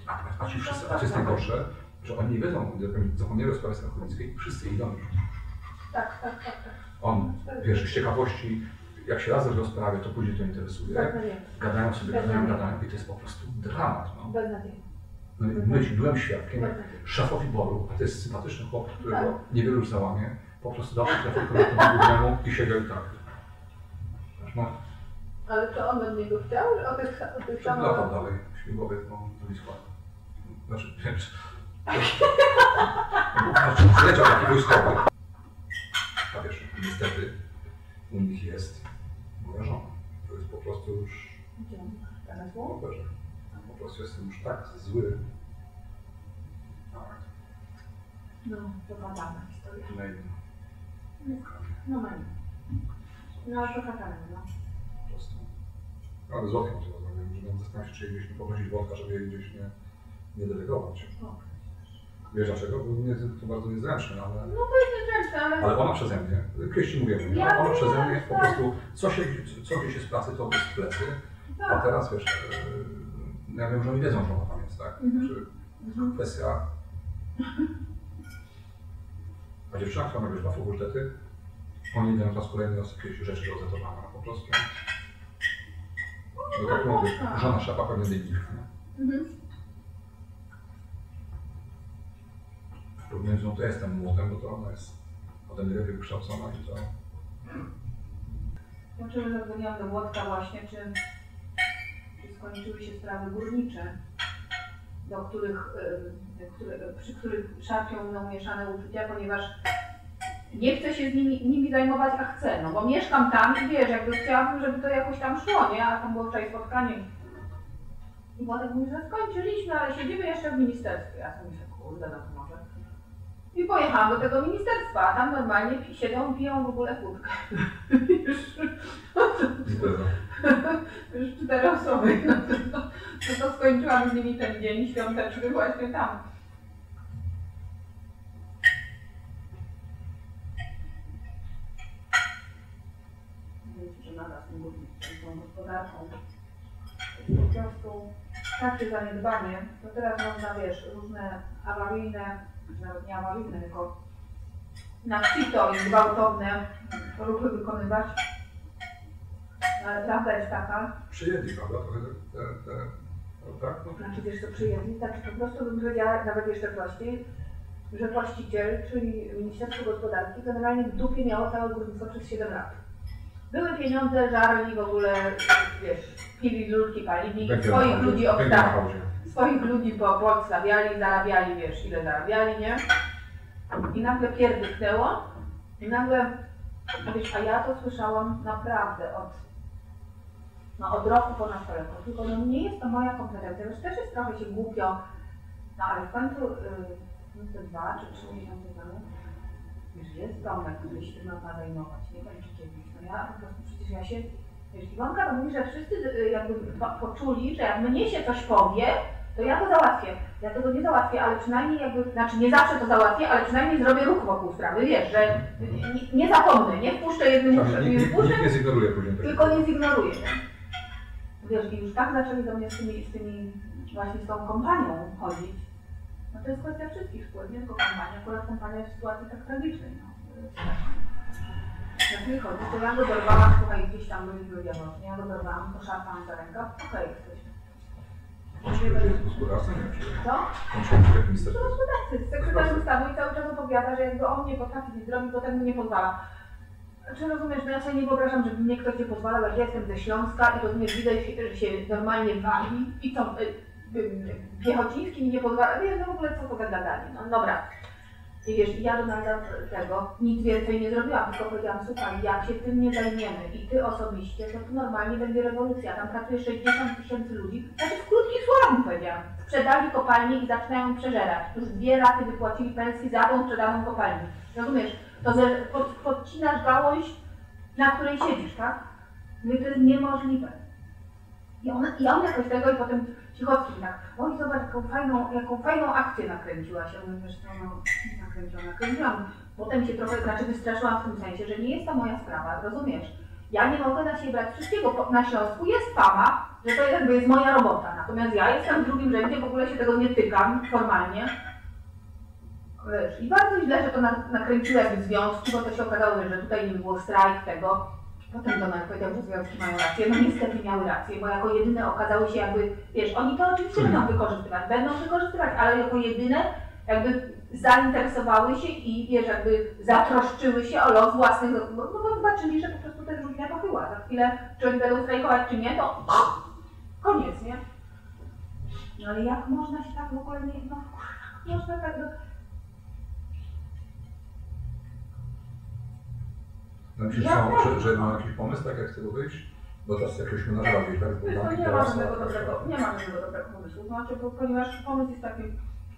a, a ci wszyscy, a co jest najgorsze, że oni nie wiedzą, zapomnieli o sprawie Stachowickiej, wszyscy idą już. Tak, tak, tak, tak. On, wiesz, z ciekawości, jak się raz o sprawie, to później to interesuje. Gadają sobie, gadają, gadają i to jest po prostu dramat. No. Beznadziejnie. No, my, byłem świadkiem, jak szefowi boru, a to jest sympatyczny chłop, którego Tak. niewielu już załamie, po prostu dał telefon komendatowi głównemu i siedział i tak. No, Ale to on od niego chciał? O tych, o tych latał samolotach? dalej, śmigłowiec, no, zrobić skład. Znaczy, wiesz, znaczy, przyleciał taki wojskowy. A wiesz, niestety u nich jest moja żona. To jest po prostu już Gdzie on? Po prostu jestem już tak zły. Tak, No, to fatalna historia. na innym. No, no, no, to fatalne, no. Po prostu. Ale z Włodkiem o tym rozmawiałem, że będę zastanawiał się, czy gdzieś nie poprosić Włodka, żeby jej gdzieś nie, nie delegować. O. Wiesz dlaczego? Bo mnie to bardzo niezręczne, ale... No to jest niezręczne, ale... Ale ona przeze mnie, kiedyś ci mówiłem, Ja ona przeze mnie po prostu, co się, co jest w pracy, to jest w plecy, a Tak. teraz wiesz, yy, ja wiem, że oni wiedzą, że ona tam jest, tak? Mhm. Czy Mhm. kwestia... A dziewczyna, która dwa fakultety, oni po raz kolejny raz jakieś rzeczy do rozetowania, po prostu. No tak mówię, żona szefa pewnie dziwna. Mhm. Również no to jestem młotem, bo to ona jest ode mnie lepiej wykształcona i to... Znaczy, zadzwoniłam do Włodka właśnie, czy, czy skończyły się sprawy górnicze, do których, które, przy których szarpią mną mieszane uczucia, ponieważ nie chcę się z nimi, nimi zajmować, a chcę, no bo mieszkam tam i wiesz, jakby chciałabym, żeby to jakoś tam szło, nie? A tam było wczoraj spotkanie. I Władek mówi, że skończyliśmy, ale siedzimy jeszcze w ministerstwie. Ja sobie myślę, kurde, no to. I pojechałam do tego ministerstwa, a tam normalnie siedzą, piją w ogóle kłódkę. Już cztery osoby. No to, to, to, skończyłam z nimi ten dzień świąteczny właśnie tam. Gospodarką. Po prostu takie zaniedbanie, to teraz można, wiesz, różne awaryjne, nawet nie awaryjne, tylko na CITO i gwałtowne ruchy wykonywać. Ale prawda jest taka, Przyjęli, prawda? Trochę te, te, te, tak? No, znaczy wiesz co przyjemni, znaczy po prostu bym powiedziała nawet jeszcze prościej, że właściciel, czyli Ministerstwo Gospodarki, generalnie w dupie miało całe górnictwo przez 7 lat. Były pieniądze, żarli w ogóle, wiesz, pili lulki, palili, swoich ludzi pauzie. Swoich ludzi po, podstawiali, zarabiali, wiesz, ile zarabiali, nie? I nagle pierdyknęło i nagle, wiesz, a ja to słyszałam naprawdę od, no od roku ponad roku, tylko no nie jest to moja kompetencja, wiesz, też jest trochę się głupio, no ale w końcu, yy, no te dwa czy trzy miesiące temu, wiesz, jest Tomek, który się ma zajmować, nie wiem czy kiedyś, no ja po prostu przecież ja się, wiesz, Iwonka to mówi, że wszyscy y, jakby po- poczuli, że jak mnie się coś powie, to ja to załatwię. Ja tego nie załatwię, ale przynajmniej jakby, znaczy nie zawsze to załatwię, ale przynajmniej zrobię ruch wokół sprawy, wiesz, że nie, nie zapomnę, nie wpuszczę jednym nie nikt, wpuszczę, nie zignoruje później tylko nie zignoruję. Nie? Wiesz, i już tak zaczęli do mnie z tymi, z tymi właśnie z tą kompanią chodzić. No to jest kwestia wszystkich spółek, nie tylko kompanii, akurat kompania jest w sytuacji tak tragicznej. No. Jak mi chodzi, to ja go dorwałam, słuchaj, gdzieś tam byliśmy wiadomo, ja go dorwałam, poszarpałam za rękę, okej, jesteś. On się jest gospodarstwem, Co? jest w ministerstwie. gospodarcy, sekretarz ustawy i cały czas opowiada, że jakby on nie potrafi nic zrobić, potem mu nie pozwala. Czy rozumiesz, no ja sobie nie wyobrażam, żeby mnie ktoś nie pozwalał, jak ja jestem ze Śląska i rozumiesz, widać, że się normalnie wali i co, y, y, Piechociński mi nie pozwala, nie no w ogóle co to za gadanie, no dobra. I wiesz, ja Donalda tego nic więcej nie zrobiłam, tylko powiedziałam, słuchaj, jak się tym nie zajmiemy i ty osobiście, to tu normalnie będzie rewolucja, tam pracuje 60 tysięcy ludzi, znaczy w krótkich słowach powiedziałam, sprzedali kopalnię i zaczynają przeżerać, już dwie raty wypłacili pensji za tą sprzedaną kopalnię, rozumiesz, to że pod, podcinasz gałąź, na której siedzisz, tak? Mówię, to jest niemożliwe. I on, I on jakoś tego i potem Cichocki tak, oj zobacz jaką fajną, jaką fajną akcję nakręciłaś. Ja mówię, co, no nakręciłam, nakręciłam. Potem się trochę, znaczy wystraszyłam w tym sensie, że nie jest to moja sprawa, rozumiesz? Ja nie mogę na siebie brać wszystkiego. bo Na Śląsku jest fama, że to jakby jest moja robota. Natomiast ja jestem w drugim rzędzie, w ogóle się tego nie tykam formalnie. Wiesz, I bardzo źle, że to na, nakręciło jakby związki, bo to się okazało, że tutaj nie było strajk tego. Potem Donald powiedział, że związki mają rację. No niestety miały rację, bo jako jedyne okazały się jakby, wiesz, oni to oczywiście będą wykorzystywać, będą wykorzystywać, ale jako jedyne jakby zainteresowały się i wiesz, jakby zatroszczyły się o los własnych, no bo zobaczyli, że po prostu też różnia to była. Za chwilę, czy oni będą strajkować, czy nie, to koniec, nie? No ale jak można się tak w ogóle nie, no można tak, no, No że, że mam jakiś pomysł, tak jak z tego wyjść? Bo teraz menadżera gdzieś, tak? Wiesz, Bo no tam nie ma żadnego dobrego, nie ma żadnego dobrego pomysłu. Znaczy, bo, ponieważ pomysł jest taki,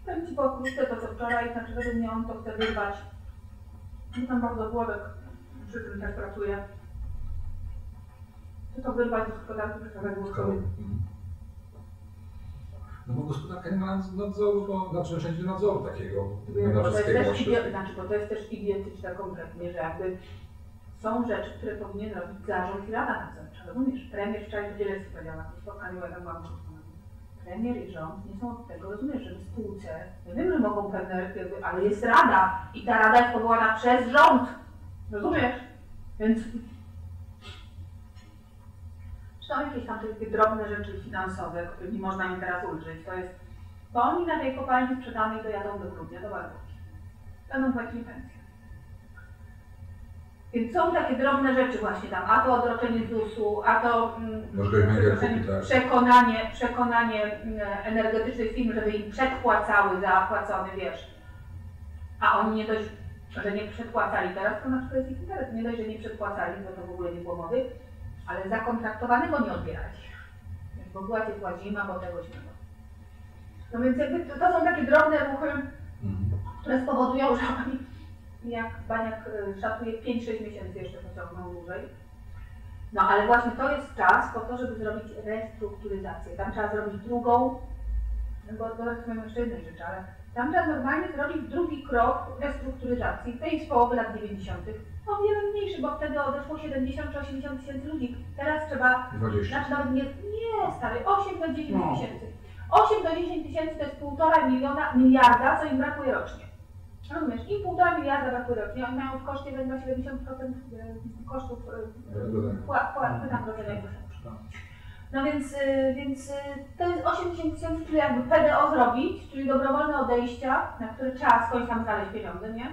powiem Ci pokrótce to co wczoraj, znaczy według mnie on to chce wyrwać. No tam bardzo Włodek przy tym też pracuje. Chce to wyrwać z gospodarki przekazać Skoro- Mhm. No bo gospodarka nie ma nadzoru, bo znaczy wszędzie nadzoru takiego Bo to jest też, znaczy, bo to jest też idiotyczne konkretnie, że jakby są rzeczy, które powinien robić zarząd i rada nadzorcza. Rozumiesz? Premier wczoraj w Dzielewcu powiedział na tym spotkaniu, ja byłam Premier i rząd nie są od tego, rozumiesz, że w spółce, ja wiem, że mogą pewne, jakby, ale jest rada i ta rada jest powołana przez rząd. Rozumiesz? Więc są jakieś tam takie drobne rzeczy finansowe, którymi można im teraz ulżyć. To jest, bo oni na tej kopalni sprzedanej dojadą do grudnia, do Warszawki. Będą płacili pensję. Więc są takie drobne rzeczy właśnie tam, a to odroczenie ZUS-u, a to mm, tak? przekonanie, przekonanie mm, energetycznych firm, żeby im przedpłacały za płacony, wiesz. A oni nie dość, że nie przedpłacali teraz, to znaczy to jest ich interes. Nie dość, że nie przedpłacali, bo to w ogóle nie było mowy, ale zakontraktowanego nie odbierali. Bo była ciepła zima, bo tego się No więc jakby to, to są takie drobne ruchy, Mhm. które spowodują, że oni, jak Baniak y, szacuje, 5-6 miesięcy jeszcze pociągną dłużej. No ale właśnie to jest czas po to, żeby zrobić restrukturyzację. Tam trzeba zrobić drugą, bo bo teraz powiem jeszcze jednej rzeczy, ale tam trzeba normalnie zrobić drugi krok restrukturyzacji, tej z połowy lat 90. O wiele mniejszy, bo wtedy odeszło 70 czy 80 tysięcy ludzi. Teraz trzeba 20. znaczy nawet nie, nie stary, 8 do 10 No. tysięcy. 8 do 10 tysięcy to jest półtora miliona, miliarda, co im brakuje rocznie. Rozumiesz? Im półtora miliarda brakuje rocznie. Oni mają w koszcie węgla 70% e, kosztów e, Wynagrodzenia. pła- pła- wynagrodzenia i wyszło. No więc, y, więc to jest 80 tysięcy, czyli jakby PDO zrobić, czyli dobrowolne odejścia, na które trzeba skądś tam znaleźć pieniądze, nie?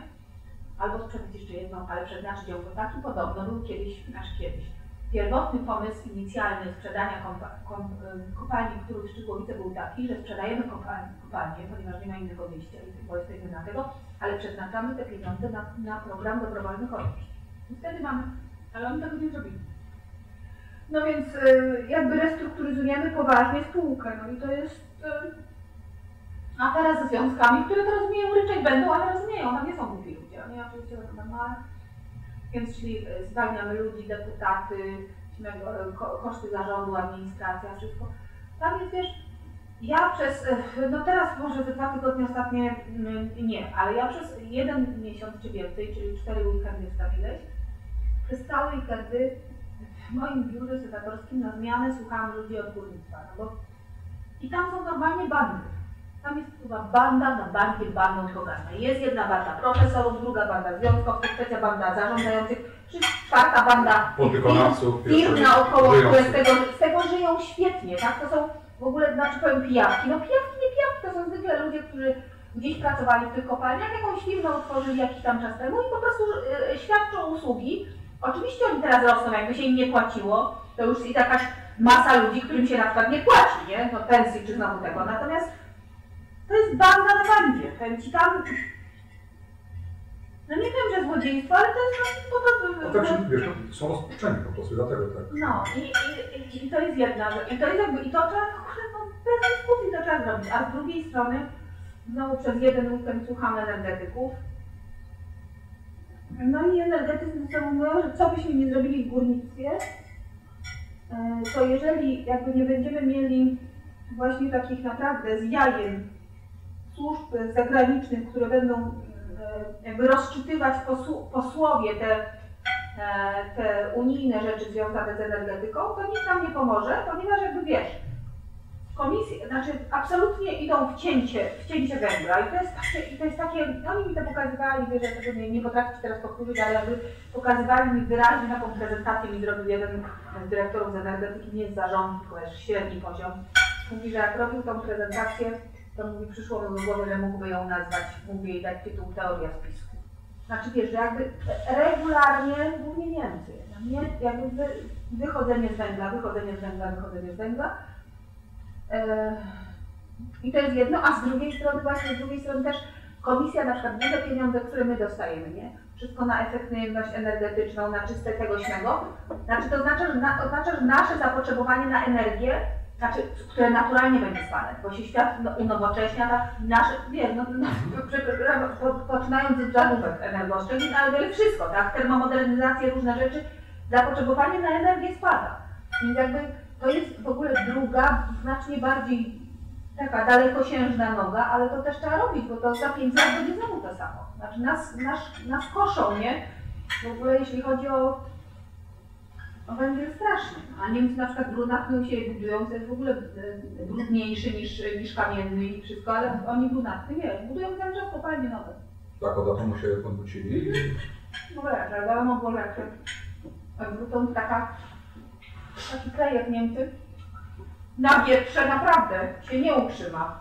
Albo sprzedać jeszcze jedną, ale przeznaczyć ją do taki podobno był kiedyś, znaczy kiedyś. Pierwotny pomysł inicjalny sprzedania y, kopalni, który w Szczytłowice był taki, że sprzedajemy kopalnię, ponieważ nie ma innego wyjścia i jesteśmy na tego, ale przeznaczamy te pieniądze na, na program dobrowolnych odejść. I wtedy mamy, ale oni tego nie zrobili. No więc y, jakby restrukturyzujemy poważnie spółkę, no i to jest y, afera ze związkami, które to rozumieją, ryczeć będą, ale rozumieją, tam nie są głupi ludzie, oni oczywiście no ale... Więc czyli zwalniamy ludzi, deputaty, ko, koszty zarządu, administracja, wszystko. Tam jest, wiesz, ja przez, y, no teraz może te dwa tygodnie ostatnie y, nie, ale ja przez jeden miesiąc czy więcej, czyli cztery weekendy ileś, przez całe weekendy w moim biurze sedatorskim na zmianę słuchałam ludzi od górnictwa, no bo i tam są normalnie bandy. Tam jest chyba banda na bandzie bandą pogana. Jest jedna banda profesorów, druga banda związkowców, trzecia banda zarządzających, czwarta banda Podwykonawców, firm naokoło, które z tego, z tego żyją świetnie, tak? To są w ogóle, znaczy powiem pijawki. No pijawki, nie pijawki, to są zwykle ludzie, którzy gdzieś pracowali w tych kopalniach, jakąś firmę utworzyli jakiś tam czas temu i po prostu e, świadczą usługi. Oczywiście oni teraz rosną, jakby się im nie płaciło, to już i jakaś masa ludzi, którym się na przykład nie płaci, nie? No pensji czy znowu tego. Natomiast to jest banda na bandzie. Powiem ci tam, no nie wiem, że złodziejstwo, ale to jest po prostu... No tak, się, wiesz, no, są rozpuszczeni po prostu, dlatego tak. No i, i, i to jest jedna rzecz. I to jest jakby, i to trzeba, no, bez dyskusji to trzeba zrobić. A z drugiej strony, znowu przez jeden weekend słucham energetyków. No i energetycy ze sobą mówią, że co byśmy nie zrobili w górnictwie, e, to jeżeli jakby nie będziemy mieli właśnie takich naprawdę z jajem służb zagranicznych, które będą e, jakby rozczytywać posłowie te, e, te unijne rzeczy związane z energetyką, to nic nam nie pomoże, ponieważ jakby wiesz, komisje, znaczy absolutnie idą w cięcie, w cięcie węgla i to jest takie, to jest takie oni mi to pokazywali, wiesz, ja tego nie, nie potrafię teraz powtórzyć, ale jakby pokazywali mi wyraźnie taką prezentację mi zrobił jeden z dyrektorów z energetyki, nie z zarządu, tylko jest średni poziom. Mówi, że jak robił tą prezentację, to mówi, przyszło mu do głowy, że mógłby ją nazwać, mógłby jej dać tytuł Teoria spisku. Znaczy wiesz, że jakby regularnie, głównie Niemcy, nie? jakby wy, wychodzenie z węgla, wychodzenie z węgla, wychodzenie z węgla. E, I to jest jedno, a z drugiej strony właśnie, z drugiej strony też komisja na przykład duże pieniądze, które my dostajemy, nie? Wszystko na efektywność energetyczną, na czyste tego śmego. Znaczy to oznacza, że, na, oznacza, że nasze zapotrzebowanie na energię, znaczy, które naturalnie będzie spadać, bo się świat no, unowocześnia, tak, nasze, wiesz, no, no, po- poczynając od żarówek energooszczędnych, ale wszystko, tak, termomodernizacje, różne rzeczy, zapotrzebowanie na energię spada. Więc jakby to jest w ogóle druga, znacznie bardziej taka dalekosiężna noga, ale to też trzeba robić, bo to za 5 lat będzie znowu to samo. Znaczy nas, nas, nas koszą, nie? W ogóle jeśli chodzi o, o węgiel strasznie. A Niemcy na przykład brunatny u siebie budują, to jest w ogóle e, brudniejszy niż, niż kamienny i wszystko, ale oni brunatny, wiesz, budują cały czas kopalnie nowe. Tak, od atomu się odwrócili i W ogóle, że wiadomo było, się odwrócą taka, taki kraj jak Niemcy, na wietrze naprawdę się nie utrzyma.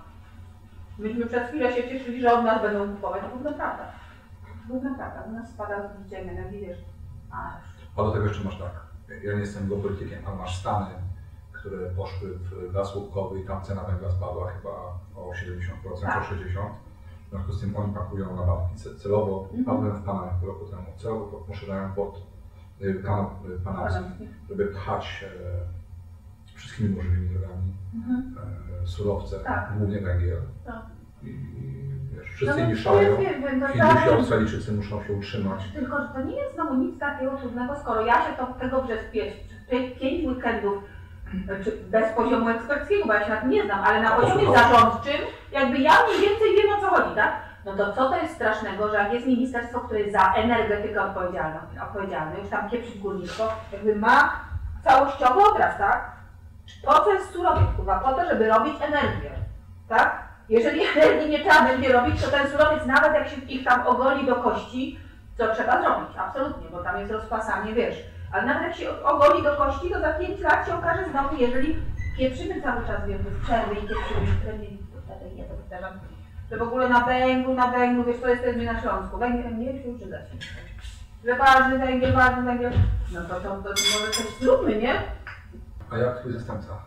Myśmy przez chwilę się cieszyli, że od nas będą kupować, to była prawda. To była prawda, u nas spada zużycie energii, wiesz, a A do tego jeszcze masz tak. Ja nie jestem geopolitykiem, ale masz Stany, które poszły w gaz łupkowy i tam cena węgla spadła chyba o 70%, Tak. o 60%. W związku z tym oni pakują na babki ce- celowo. Mhm. Padłem w Panamie pół roku temu. Celowo poszerzają port y, kanał y, panamski, żeby pchać e, wszystkimi możliwymi drogami Mhm. e, surowce, Tak. głównie węgiel. Tak. Wiesz, No wszyscy wiesz, więc to Hindusi, Australijczycy muszą się utrzymać. Tylko, że to nie jest znowu nic takiego trudnego, skoro ja się to, tego przez pięć, pięć weekendów czy bez poziomu eksperckiego, bo ja się na tym nie znam, ale na poziomie zarządczym, jakby ja mniej więcej wiem o co chodzi, tak? No to co to jest strasznego, że jak jest ministerstwo, które jest za energetykę odpowiedzialne, odpowiedzialne już tam pieprzyć górnictwo, jakby ma całościowy obraz, tak? Po co jest surowiec? Po to, żeby robić energię, tak? Jeżeli energii nie trzeba będzie robić, to ten surowiec, nawet jak się ich tam ogoli do kości, co trzeba zrobić, absolutnie, bo tam jest rozpasanie, wiesz. Ale nawet jak się ogoli do kości, to za 5 lat się okaże znowu, jeżeli pieprzymy cały czas, wiesz, przerwy i pieprzymy, to nie, to to powtarzam, że w ogóle na węglu, na węglu, wiesz, to jest też na Śląsku, węgiel nie się się. Że ważny węgiel, ważny węgiel, no to, to, to może coś zróbmy, nie? A jak twój zastępca?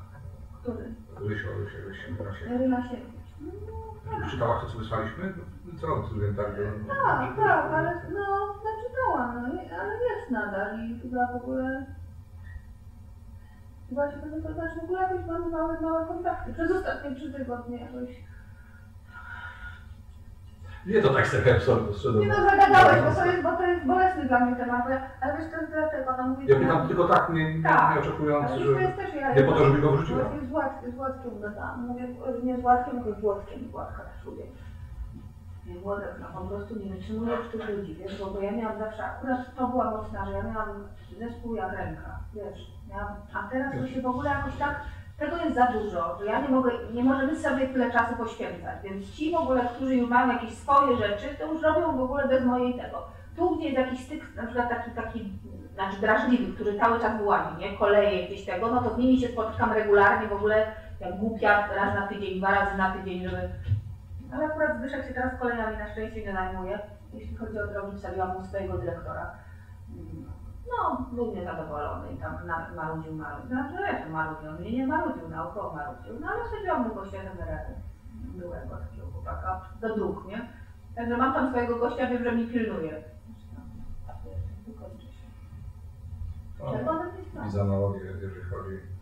Który? Rysio, Rysio, Rysio, Rysio. Czytałaś to, co wysłaliśmy? Co robisz, który tak? Tak, tak, ale no, no czytałam, no, ale jest nadal i chyba w ogóle... Chyba się to znaczy w ogóle jakoś mamy małe, małe kontakty. Przez ostatnie trzy tygodnie jakoś. Nie, to tak sobie poszedłem. Nie no, zagadałeś, bo to jest, bo to jest bolesny dla mnie temat, ale wiesz, to jest dlatego, no mówię... Ja pytam tylko tak, nie, nie, Tak. nie oczekując, że... to jest też ja. Nie po to, żeby go wrzuciła. Właśnie z, Władk, z Władkiem gadałam. Mówię, nie z Władkiem, tylko z. Władka też lubię. Nie, Włodek, no po prostu nie wytrzymuje tych ludzi, wiesz, bo, bo ja miałam zawsze, akurat to była mocna, że ja miałam zespół jak ręka, wiesz, miałam, a teraz to się w ogóle jakoś tak, tego jest za dużo, że ja nie mogę, nie możemy sobie tyle czasu poświęcać, więc ci w ogóle, którzy już mają jakieś swoje rzeczy, to już robią w ogóle bez mojej tego. Tu, gdzie jest jakiś styk, na przykład taki, taki, znaczy drażliwy, który cały czas wyłazi, nie, koleje gdzieś tego, no to z nimi się spotykam regularnie, w ogóle jak głupia, raz na tydzień, dwa razy na tydzień, żeby ale akurat Zbyszek się teraz kolejami na szczęście nie zajmuje. Jeśli chodzi o drogi, wsadziłam mu swojego dyrektora. No, był niezadowolony i tam na- marudził, marudził. Znaczy, jak marudził? On mnie nie marudził, naukowo marudził. No ale wsadziłam mu gościa rady. Byłego takiego chłopaka do dróg, nie? Także mam tam swojego gościa, wiem, że mi pilnuje. No, Czerwone jest I za analogię, jeżeli chodzi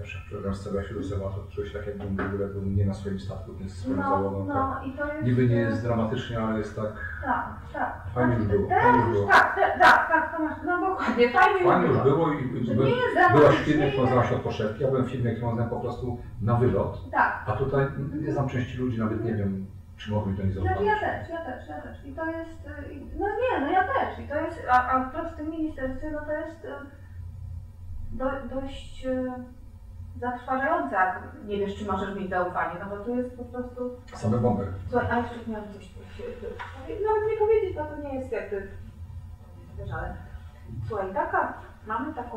Też przyszedłem z CBS do Seba, to czułem się tak jakbym w ogóle był nie na swoim statku, ze swoją No, załogą. tak. no i to jest... Niby nie jest dramatycznie, ale jest tak... Tak, tak. Fajnie już było, Teraz fajnie już było. tak, te, tak, tak, to masz, no dokładnie, fajnie, Fajnie już było i, i Że by, byłaś w firmie, którą nie- znała się od poszewki, ja byłem w firmie, którą znałem po prostu na wylot, Tak. a tutaj nie znam części ludzi, nawet nie wiem, czy mogli to nie Znaczy zaufać. ja też, ja też, ja też. I to jest, i- no nie, no ja też. I to jest, a, a w tym ministerstwie, no to jest y, do, dość zatrważające, jak nie wiesz, czy możesz mieć zaufanie, no bo tu jest po prostu, Same bomby. słuchaj, a jeszcze miałam coś, tu nawet nie powiedzieć, bo to nie jest jakby, wiesz, ale słuchaj, taka, mamy taką,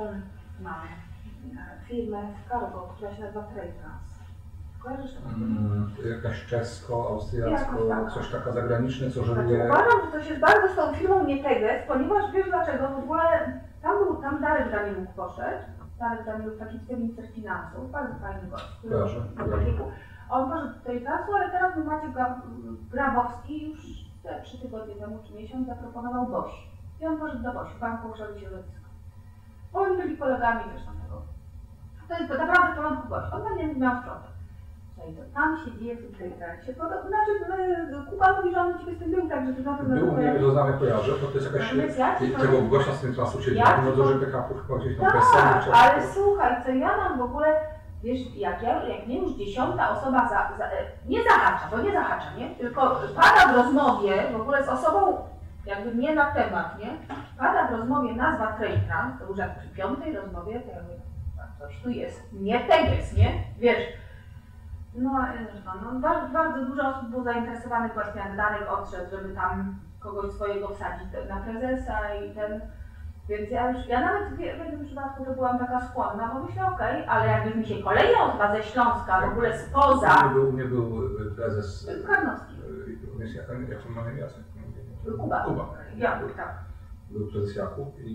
mamy e, firmę w Cargo, która się nazywa Trade Kojarzysz to? Mm, jakaś czesko, austriacko, Jakoś coś taka zagraniczne, co Znaczy, żeruje... uważam, że to się bardzo z tą firmą nie teges, ponieważ wiesz dlaczego, w ogóle tam był, tam Darek Daniluk poszedł, Darek Daniluk, taki wiceminister finansów, bardzo fajny gość, który on poszedł do tej czasu, ale teraz Maciek Gra- Grabowski już te trzy tygodnie temu czy miesiąc zaproponował BOŚ. I on poszedł do BOŚ, Banku Ochrony Środowiska. Oni byli kolegami tam tego. To jest naprawdę w porządku gość. On będzie miał sprzątać. Słuchaj, to tam się dzieje w tej się podoba. Znaczy, no, Kuba mówi, że on u ciebie z tym był, także ty na pewno Był, nie wiem, kojarzę, to, to jest jakaś... Tego gościa z tym transu siedzi, Ja no dużo powiem- PKP chyba gdzieś tam Tak, ale słuchaj, co ja mam w ogóle, wiesz, jak, ja, jak mnie już dziesiąta osoba za, za, e, nie zahacza, bo nie zahacza, nie? Tylko pada w rozmowie w ogóle z osobą, jakby nie na temat, nie? Pada w rozmowie nazwa Trade to już jak przy piątej rozmowie, to ja mówię, coś tu jest, nie teges, nie? Wiesz, no, e, zresztą, no bardzo, bardzo dużo osób było zainteresowanych właśnie jak Darek odszedł, żeby tam kogoś swojego wsadzić na prezesa i ten, więc ja już, ja nawet w jednym przypadku to byłam taka skłonna, bo myślę, okej, ale jakby mi się kolejna osoba ze Śląska, w ogóle spoza, był, u mnie był y, prezes... y, Karnowski, Jest, jak, jak to ma imię? Kuba, Kuba. Jakub, tak. Był prezes Jakub i,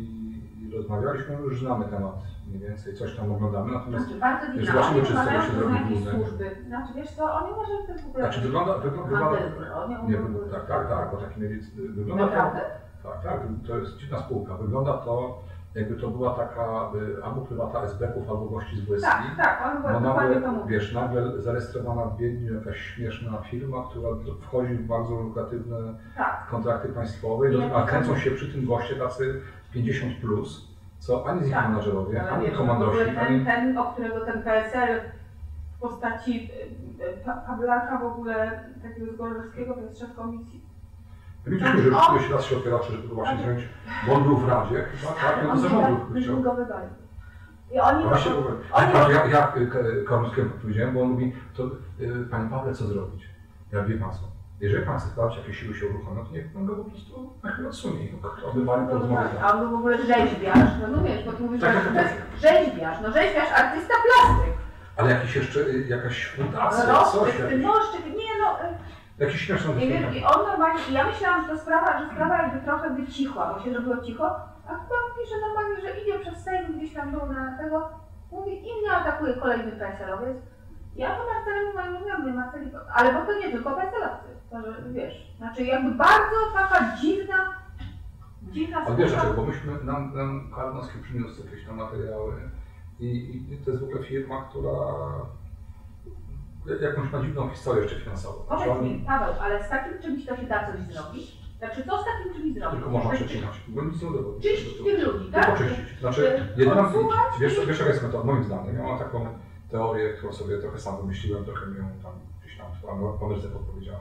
i rozmawialiśmy, już znamy temat mniej więcej, coś tam oglądamy, natomiast Znaczy, bardzo Wiesz, dziwne, zobaczymy, czy z tego się to zrobi główne. służby, znaczy wiesz co, oni może to jest w ogóle Znaczy wygląda, wygląda, wygląda nie, w ogóle. tak, tak, tak, bo taki mieli, wygląda to, Naprawdę? tak, tak, to jest dziwna spółka, wygląda to jakby to była taka y, albo prywata SB-ków, albo gości z WSI, Tak, tak, on bo dokładnie to nagle, mówi. wiesz, nagle zarejestrowana w Wiedniu jakaś śmieszna firma, która wchodzi w bardzo lukratywne Tak. kontrakty państwowe, Nie, a kręcą się przy tym goście tacy 50 plus, co ani z ich Tak. menadżerowie, Ale ani komandosi, ogóle ani... ten, ten, o którego ten PSL w postaci y, y, Pa- Pawlaka w ogóle takiego Zgorzelskiego, to jest szef komisji. Widzieliśmy, że któryś raz się otwieraczy, żeby właśnie wziąć, bo on był w Radzie, chyba, tak, no zarządu Myśmy chciał. I oni Właśnie, go, a oni ja, ja, y, Karolskiemu powiedziałem, bo on mówi, to y, Panie Pawle, co zrobić? Ja wie Pan co, jeżeli Pan chce sprawdzić, jakie siły się uruchomią, to niech Pan go po prostu na chwilę odsunie i odbywanie go porozmowy. wydali. A on był w ogóle rzeźbiarz, no no wiesz, bo ty mówisz, Tak, że tak, to jest rzeźbiarz, no rzeźbiarz, artysta plastyk. Ale jakiś jeszcze, y, jakaś fundacja, coś, Roszczyk, ty jakiś, noszczyk, nie no, y, jakiś śmieszny I wiesz, i on normalnie, ja myślałam, że to sprawa, że sprawa jakby trochę wycichła, bo się zrobiło cicho, a chyba pisze normalnie, że idzie przez Sejm, gdzieś tam był na tego, mówi i mnie atakuje kolejny PSL-owiec. Ja to Marcelowi moim mówiłam, Marceli, ale bo to nie tylko PSL-owcy, to że wiesz, znaczy jakby bardzo taka dziwna, dziwna sprawa. dlaczego, bo myśmy, nam, nam Karnowski przyniósł jakieś tam materiały i, i to jest w ogóle firma, która jakąś dziwną historię jeszcze finansową. Powiedz mi, Paweł, ale z takim czymś to się da coś zrobić? Znaczy co z takim czymś zrobić? Tylko można przecinać, bo nic nie udowodni. Czyścić tych ludzi, tak? czyścić. Znaczy, jedyna, Odsuwać wiesz, wiesz jaka jest metoda, moim zdaniem, ja mam taką teorię, którą sobie trochę sam wymyśliłem, trochę mi ją tam gdzieś tam w Ameryce podpowiedziała.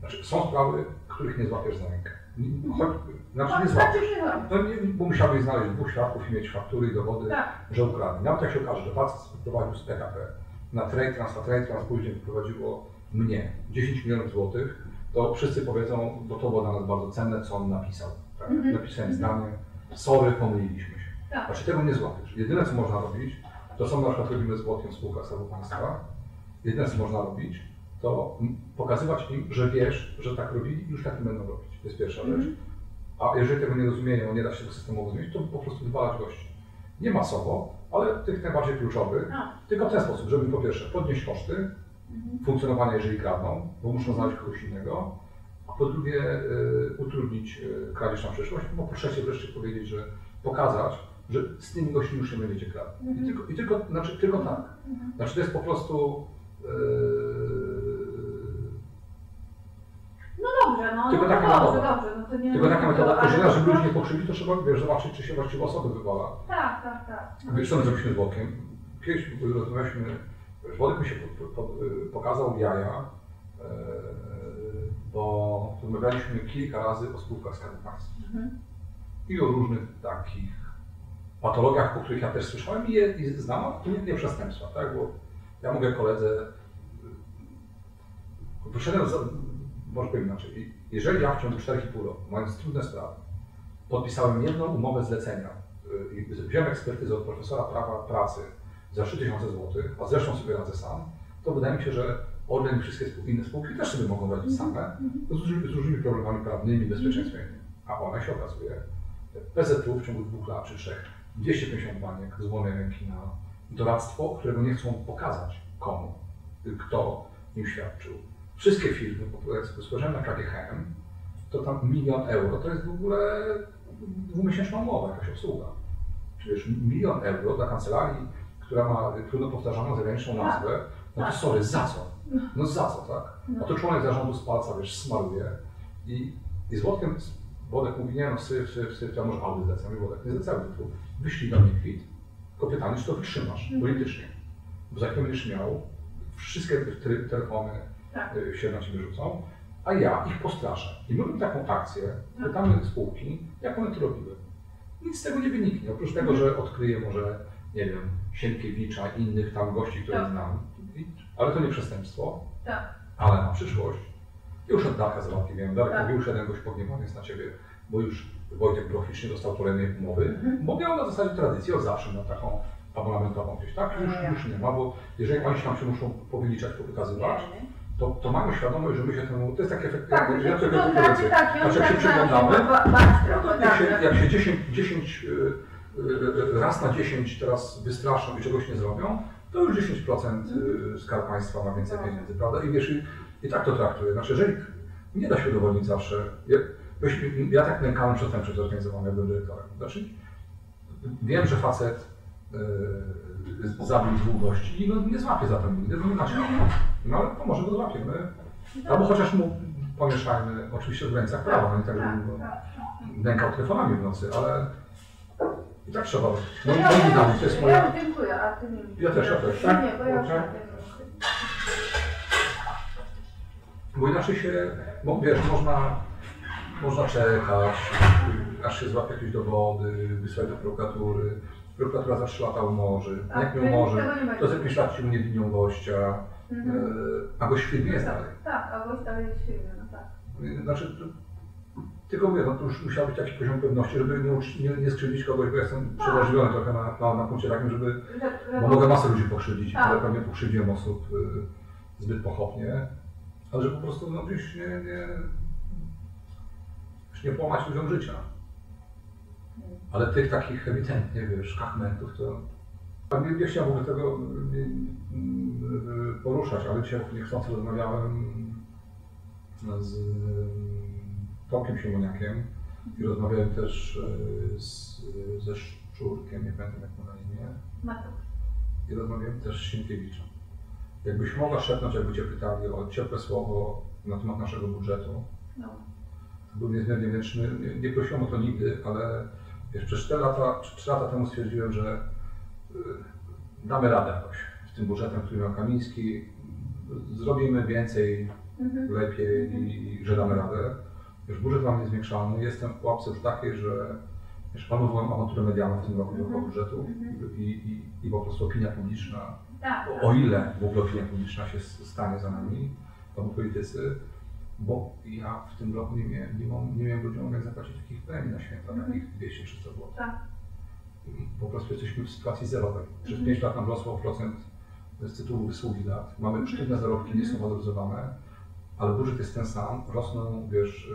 Znaczy, są sprawy, których nie złapiesz za rękę. Nie- Choć, znaczy nie złapiesz. No nie, bo musiałbyś znaleźć dwóch świadków i mieć faktury i dowody, Tak. że ukradli. Nawet jak się okaże, że facet prowadził z PKP na Trade Trans, a Trade Trans później wyprowadziło mnie 10 milionów złotych, to wszyscy powiedzą, bo to było dla nas bardzo cenne, co on napisał. Tak? Mhm. Napisałem zdanie, sorry, pomyliliśmy się. Tak. Znaczy tego nie złapiesz. Jedyne co można robić, to są na przykład robimy z Błotkiem spółka Skarbu Państwa, jedyne co można robić, to pokazywać im, że wiesz, że tak robili i już tak nie będą robić. To jest pierwsza rzecz. Mhm. A jeżeli tego nie rozumieją, nie da się tego systemowo zrozumieć, to po prostu wywalać gości. Nie masowo, ale tych najbardziej kluczowych, A. tylko w ten sposób, żeby po pierwsze podnieść koszty Mhm. funkcjonowania, jeżeli kradną, bo muszą znaleźć kogoś innego, a po drugie y, utrudnić y, kradzież na przyszłość, bo po trzecie wreszcie powiedzieć, że pokazać, że z tymi gośćmi już nie będziecie kradł. I Mhm. tylko, i tylko, znaczy, tylko tak. Mhm. Znaczy to jest po prostu yy, No no, Tylko no taka dobrze, metoda. dobrze, no to nie... tylko taka metoda, że raz, żeby ludzi nie pokrzywdzić, to trzeba wiesz, zobaczyć, czy się właściwe osoby wywala. Tak, tak, tak. Wiesz, co my zrobiliśmy z Włodkiem? Kiedyś rozmawialiśmy, wiesz, Włodek mi się po, po, po, pokazał jaja, e, bo rozmawialiśmy kilka razy o spółkach Skarbu Państwa Mhm. i o różnych takich patologiach, po których ja też słyszałem i je i znam, to nie, nie przestępstwa, tak? Bo ja mówię koledze, wyszedłem za, może powiem inaczej, jeżeli ja w ciągu 4,5 roku, mając trudne sprawy, podpisałem jedną umowę zlecenia y, i wziąłem ekspertyzę od profesora prawa pracy za 3000 zł, a zresztą sobie radzę sam, to wydaje mi się, że Orlen i wszystkie spół- inne spółki też sobie mogą radzić same z różnymi, z różnymi problemami prawnymi, bezpieczeństwem. A one się okazuje, PZU w ciągu dwóch lat czy trzech 250 baniek z wolnej ręki na doradztwo, którego nie chcą pokazać komu, y, kto im świadczył. Wszystkie firmy, jak spojrzałem na KGHM, to tam milion euro to jest w ogóle dwumiesięczna umowa, jakaś obsługa. Przecież milion euro dla kancelarii, która ma trudno powtarzalną zagraniczną Tak. nazwę, no to Tak. sorry, za co? No za co, tak? No. A to członek zarządu z palca, wiesz, smaruje i, i z Włodkiem, Włodek mówi, nie no, syf, syf, syf, ja może audy zlecam, i Włodek, nie zlecamy tu, wyślij do mnie kwit, tylko pytanie, czy to wytrzymasz Mhm. politycznie. Bo za chwilę będziesz miał, wszystkie te- telefony Tak. y, się na ciebie rzucą, a ja ich postraszę. I mamy taką akcję, Tak. pytamy spółki, jak one to robiły. Nic z tego nie wyniknie, oprócz tego, Mhm. że odkryję może, nie wiem, Sienkiewicza, innych tam gości, które Tak. znam, ale to nie przestępstwo, Tak. ale na przyszłość już od Darka załatwiłem. Darek Tak. mówił, już jeden gość pogniewany jest na Ciebie, bo już Wojtek Brochwicz nie dostał kolejnej umowy, Mhm. bo miał na zasadzie tradycję od zawsze na taką abonamentową gdzieś, tak? Już, No ja. już nie ma, bo jeżeli oni się tam się muszą powyliczać, powykazywać, Nie, nie. To, to mamy świadomość, że my się temu, to jest taki efekt, Tak, ja, wy ja się tego przyglądacie, tak, i on Znaczy jak się tak przyglądamy, no to jak tak, się, tak. jak się 10, 10 y, y, y, raz na 10 teraz wystraszą i czegoś nie zrobią, to już 10% y, Skarb Państwa ma więcej No. pieniędzy, prawda? I wiesz, i, tak to traktuję. Znaczy, jeżeli nie da się udowodnić zawsze, ja, ja tak nękałem przestępczość zorganizowaną, jak byłem dyrektorem. Znaczy, wiem, że facet y, zabił dwóch gości i no, nie złapie za to nigdy, bo nie ma ciała. No ale to może go złapiemy. Albo chociaż mu pomieszajmy, oczywiście w granicach prawa, no i tak, tak, żeby tak. nękał telefonami w nocy, ale i tak trzeba. No, Ja- moim zdaniem to jest moja... Ja dziękuję, a ty nie Ja też, ja też. Nie, nie, bo ja Dobrze. tak nie. Bo inaczej się, bo wiesz, można, można czekać, aż się złapie jakieś dowody, wysłać do prokuratury. Prokuratura za 3 lata umorzy. A Jak nie umorzy, nie to za będzie. 5 lat ci uniewinnią gościa, Mhm. e, a gość w firmie jest dalej. Tak, a gość dalej jest silny, no tak. Znaczy, to, tylko mówię, no to już musiał być jakiś poziom pewności, żeby nie, nie, nie skrzywdzić kogoś, bo ja jestem przerażony trochę na, na, na punkcie takim, żeby Że- że- Bo mogę masę ludzi pokrzywdzić, Tak. ale pewnie pokrzywdziłem osób y, zbyt pochopnie, ale że po prostu no, gdzieś nie, nie, już nie połamać ludziom życia. Ale tych takich ewidentnie, wiesz, kachmentów to... Nie, nie chciałem w ogóle tego y, y, poruszać, ale dzisiaj niechcący rozmawiałem z Tomkiem Siemoniakiem i rozmawiałem też y, z, ze Szczurkiem, nie pamiętam jak ma na imię, Mateusz. i rozmawiałem też z Sienkiewiczem. Jakbyś mogła szepnąć, jakby Cię pytali o ciepłe słowo na temat naszego budżetu, No. to był niezmiernie wdzięczny. Nie, nie prosiłem o to nigdy, ale wiesz, przez 4 lata, 3 lata temu stwierdziłem, że damy radę jakoś z tym budżetem, który miał Kamiński. Zrobimy więcej, Mhm. lepiej i, i że damy radę. Już budżet mamy niezwiększalny. Jestem w pułapce już takiej, że wiesz, planowałem awanturę medialną w tym roku Mhm. do budżetu Mhm. i, i, i po prostu opinia publiczna Tak, o- o ile w ogóle opinia publiczna się stanie za nami, to politycy, bo ja w tym roku nie miałem, nie, mam, nie miałem ludziom jak zapłacić takich premii na święta, Mhm. takich 200-300 zł. tak. Po prostu jesteśmy w sytuacji zerowej. Przez Mhm. 5 lat nam rosło procent z tytułu wysługi lat. Mamy sztywne zarobki, nie są waloryzowane, ale budżet jest ten sam. Rosną, wiesz,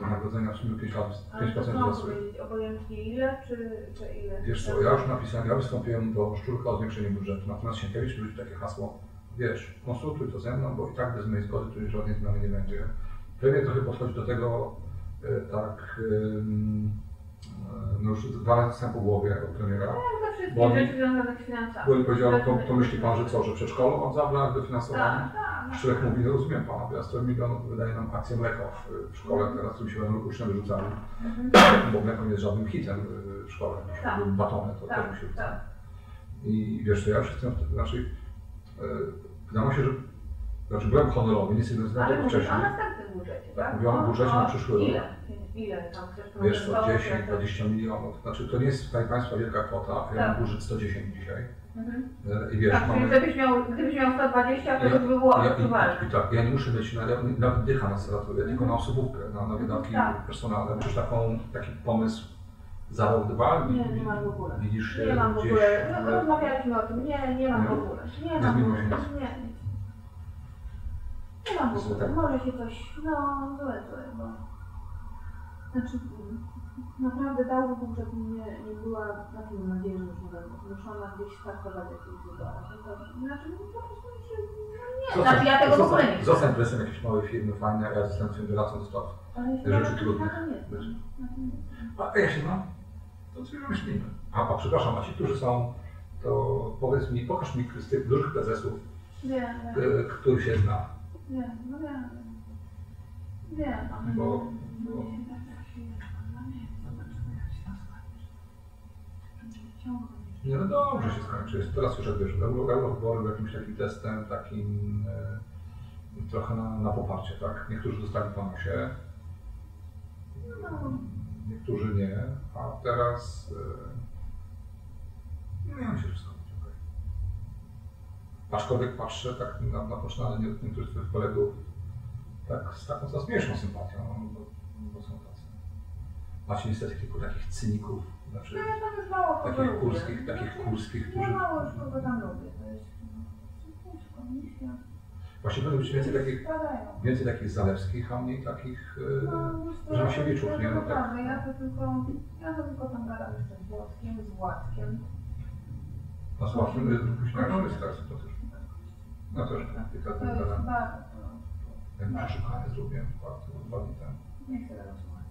wynagrodzenia w sumie 5 lat, Ale to 5% co mam wzrosły. powiedzieć, obojętnie ile, czy, czy ile? Wiesz co, ja już napisałem, ja wystąpiłem do Szczurka o zwiększenie budżetu, natomiast Sienkiewicz rzucił takie hasło, wiesz, konsultuj to ze mną, bo i tak bez mojej zgody tu żadnej zmiany nie będzie. Premier trochę podchodzi do tego e, tak, ym, no już dwa razy dostałem po głowie od premiera. No, Bo wszystkie oni- rzeczy związane z finansami. Bo powiedział, to, to myśli pan, że co, że przedszkolu mam zabrać dofinansowanie? Tak, tak. Człowiek mówi, no rozumiem pana, bo ja 100 milionów wydaje nam akcję mleka w, szkole, teraz tu się będą uczniom wyrzucali, Mhm. bo mleko nie jest żadnym hitem y, w szkole, Tak. batony, to Tak, też się tak. I wiesz, to ja już jestem, znaczy, yy, wydawało się, że, znaczy byłem honorowy, nic nie Ale znałem mówisz wcześniej. o następnym budżecie, tak? Mówię o budżecie na przyszły rok. Ile? Tam chcesz Wiesz co, procentowo, 10, jak to- 20 milionów, znaczy to nie jest tutaj Państwa wielka kwota, ja Tak. mam budżet 110 dzisiaj Mhm. i wiesz, Tak, mamy... gdybyś miał, gdybyś miał 120, to Ja- już by było Ja, odczuwalne. i, tak, ja nie muszę mieć na, nawet dycha na senatorze, tylko na osobówkę, na, na wydatki Tak. personalne. Taką, taki pomysł za rok, dwa, Nie, nie mam w ogóle. widzisz się Nie mam w ogóle. No, rozmawialiśmy o tym. Nie, nie mam Nie? w ogóle. Nie Nie mam w ogóle. Nie, nie. Mam w ogóle. tak? Może się coś. No, złe, złe, bo. Znaczy, naprawdę dałby Bóg, żeby nie, nie była, znaczy mam nadzieję, że już nie będę zmuszona gdzieś startować w jakichś wyborach. No to, znaczy, no po prostu mi się, no nie, znaczy ja tego w ogóle nie. Zostań prezesem jakiejś małej firmy, fajne, a ja zostałem swoim doradcą do spraw. Ale rzeczy trudnych. nie nie jestem. A ja się mam. To co myślimy? A, a przepraszam, a ci, którzy są, to powiedz mi, pokaż mi z tych dużych prezesów, Wiem, e, wiem, których się zna. wiem, no wiem. Wiem, Bo- bo, Nie, no dobrze się skończy. Teraz już jak wiesz, eurowybory jakimś takim testem, takim e, trochę na, na poparcie, tak? Niektórzy dostali po nosie, No, niektórzy nie, a teraz e, nie wiem, się wszystko będzie okej. Aczkolwiek patrzę tak na, na poczynanie nie- niektórych swoich kolegów tak, z taką zaśmieszną sympatią, no, bo, bo są tacy. Macie niestety kilku takich cyników, znaczy no ja tam już mało kogo takich lubię. kurskich, takich kurskich, Ja którzy mało już kogo tam lubię, to jest nie. Właśnie powinno być więcej takich, więcej takich zalewskich, a mniej takich. e, No, ja nie? to No tak. naprawdę, ja to tylko, ja to tylko tam gadam jeszcze z Włodkiem, z Władkiem. Na słabszym później jest teraz to też. No też tak, i tak To jest gadam. Jak przeszukanie zrobiłem dwa, dni temu. nie chcę słuchać.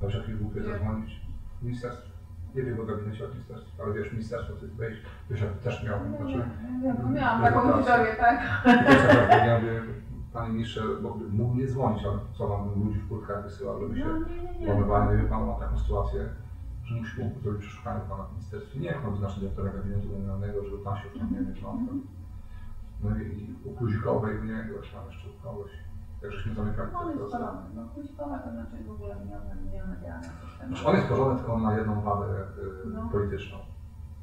Dobrze, jak głupie zadzwonić w ministerstwie. Nie wiem o gabinecie od ministerstwa, ale wiesz, ministerstwo to jest wejść, wiesz, też miałem, Nie, znaczy, nie, nie, miałam nie, taką nie, historię, tak? ja panie ministrze, bo mógł nie dzwonić, ale co mam ludzi w kurtkach wysyłał, żeby się No nie, nie, nie. Łamywany, wie pan, ma taką sytuację, że musimy zrobić przeszukanie pana w ministerstwie. Nie, jak pan wyznaczy dyrektora gabinetu generalnego, żeby pan się tam nie wiem, no, no i u Kuzikowej u niego, czy tam jeszcze u kogoś. Jak żeśmy zamykali On ten jest porządny, no Kuzikowa to znaczy w ogóle nie systemu. Znaczy, on jest porządny, tylko on ma jedną wadę y, No. polityczną.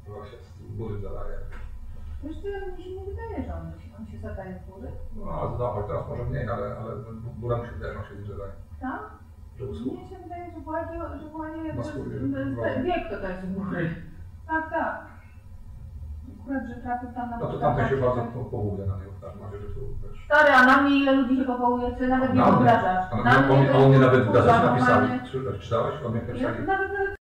Właśnie z burzy zadaje. Wiesz co, mi się nie wydaje, że on się, on się zadaje w góry. No, ale zadawał, teraz może mniej, ale, ale Bura mu się wydaje, że on się nie zadaje. Tak? Że usług. Mnie się wydaje, że Władzie, że Władzie Na swój wie, kto to jest w góry. Tak, tak. Akurat, że trafił tam na No to się bardzo po- powołuje na niego w każdym razie, że tu wiesz. Stary, a na mnie ile ludzi się powołuje, ty nawet nie wyobrażasz. A Na on, on, to on mnie nawet w gazecie napisali, czytałeś? On mnie Ja napisali. nawet, nawet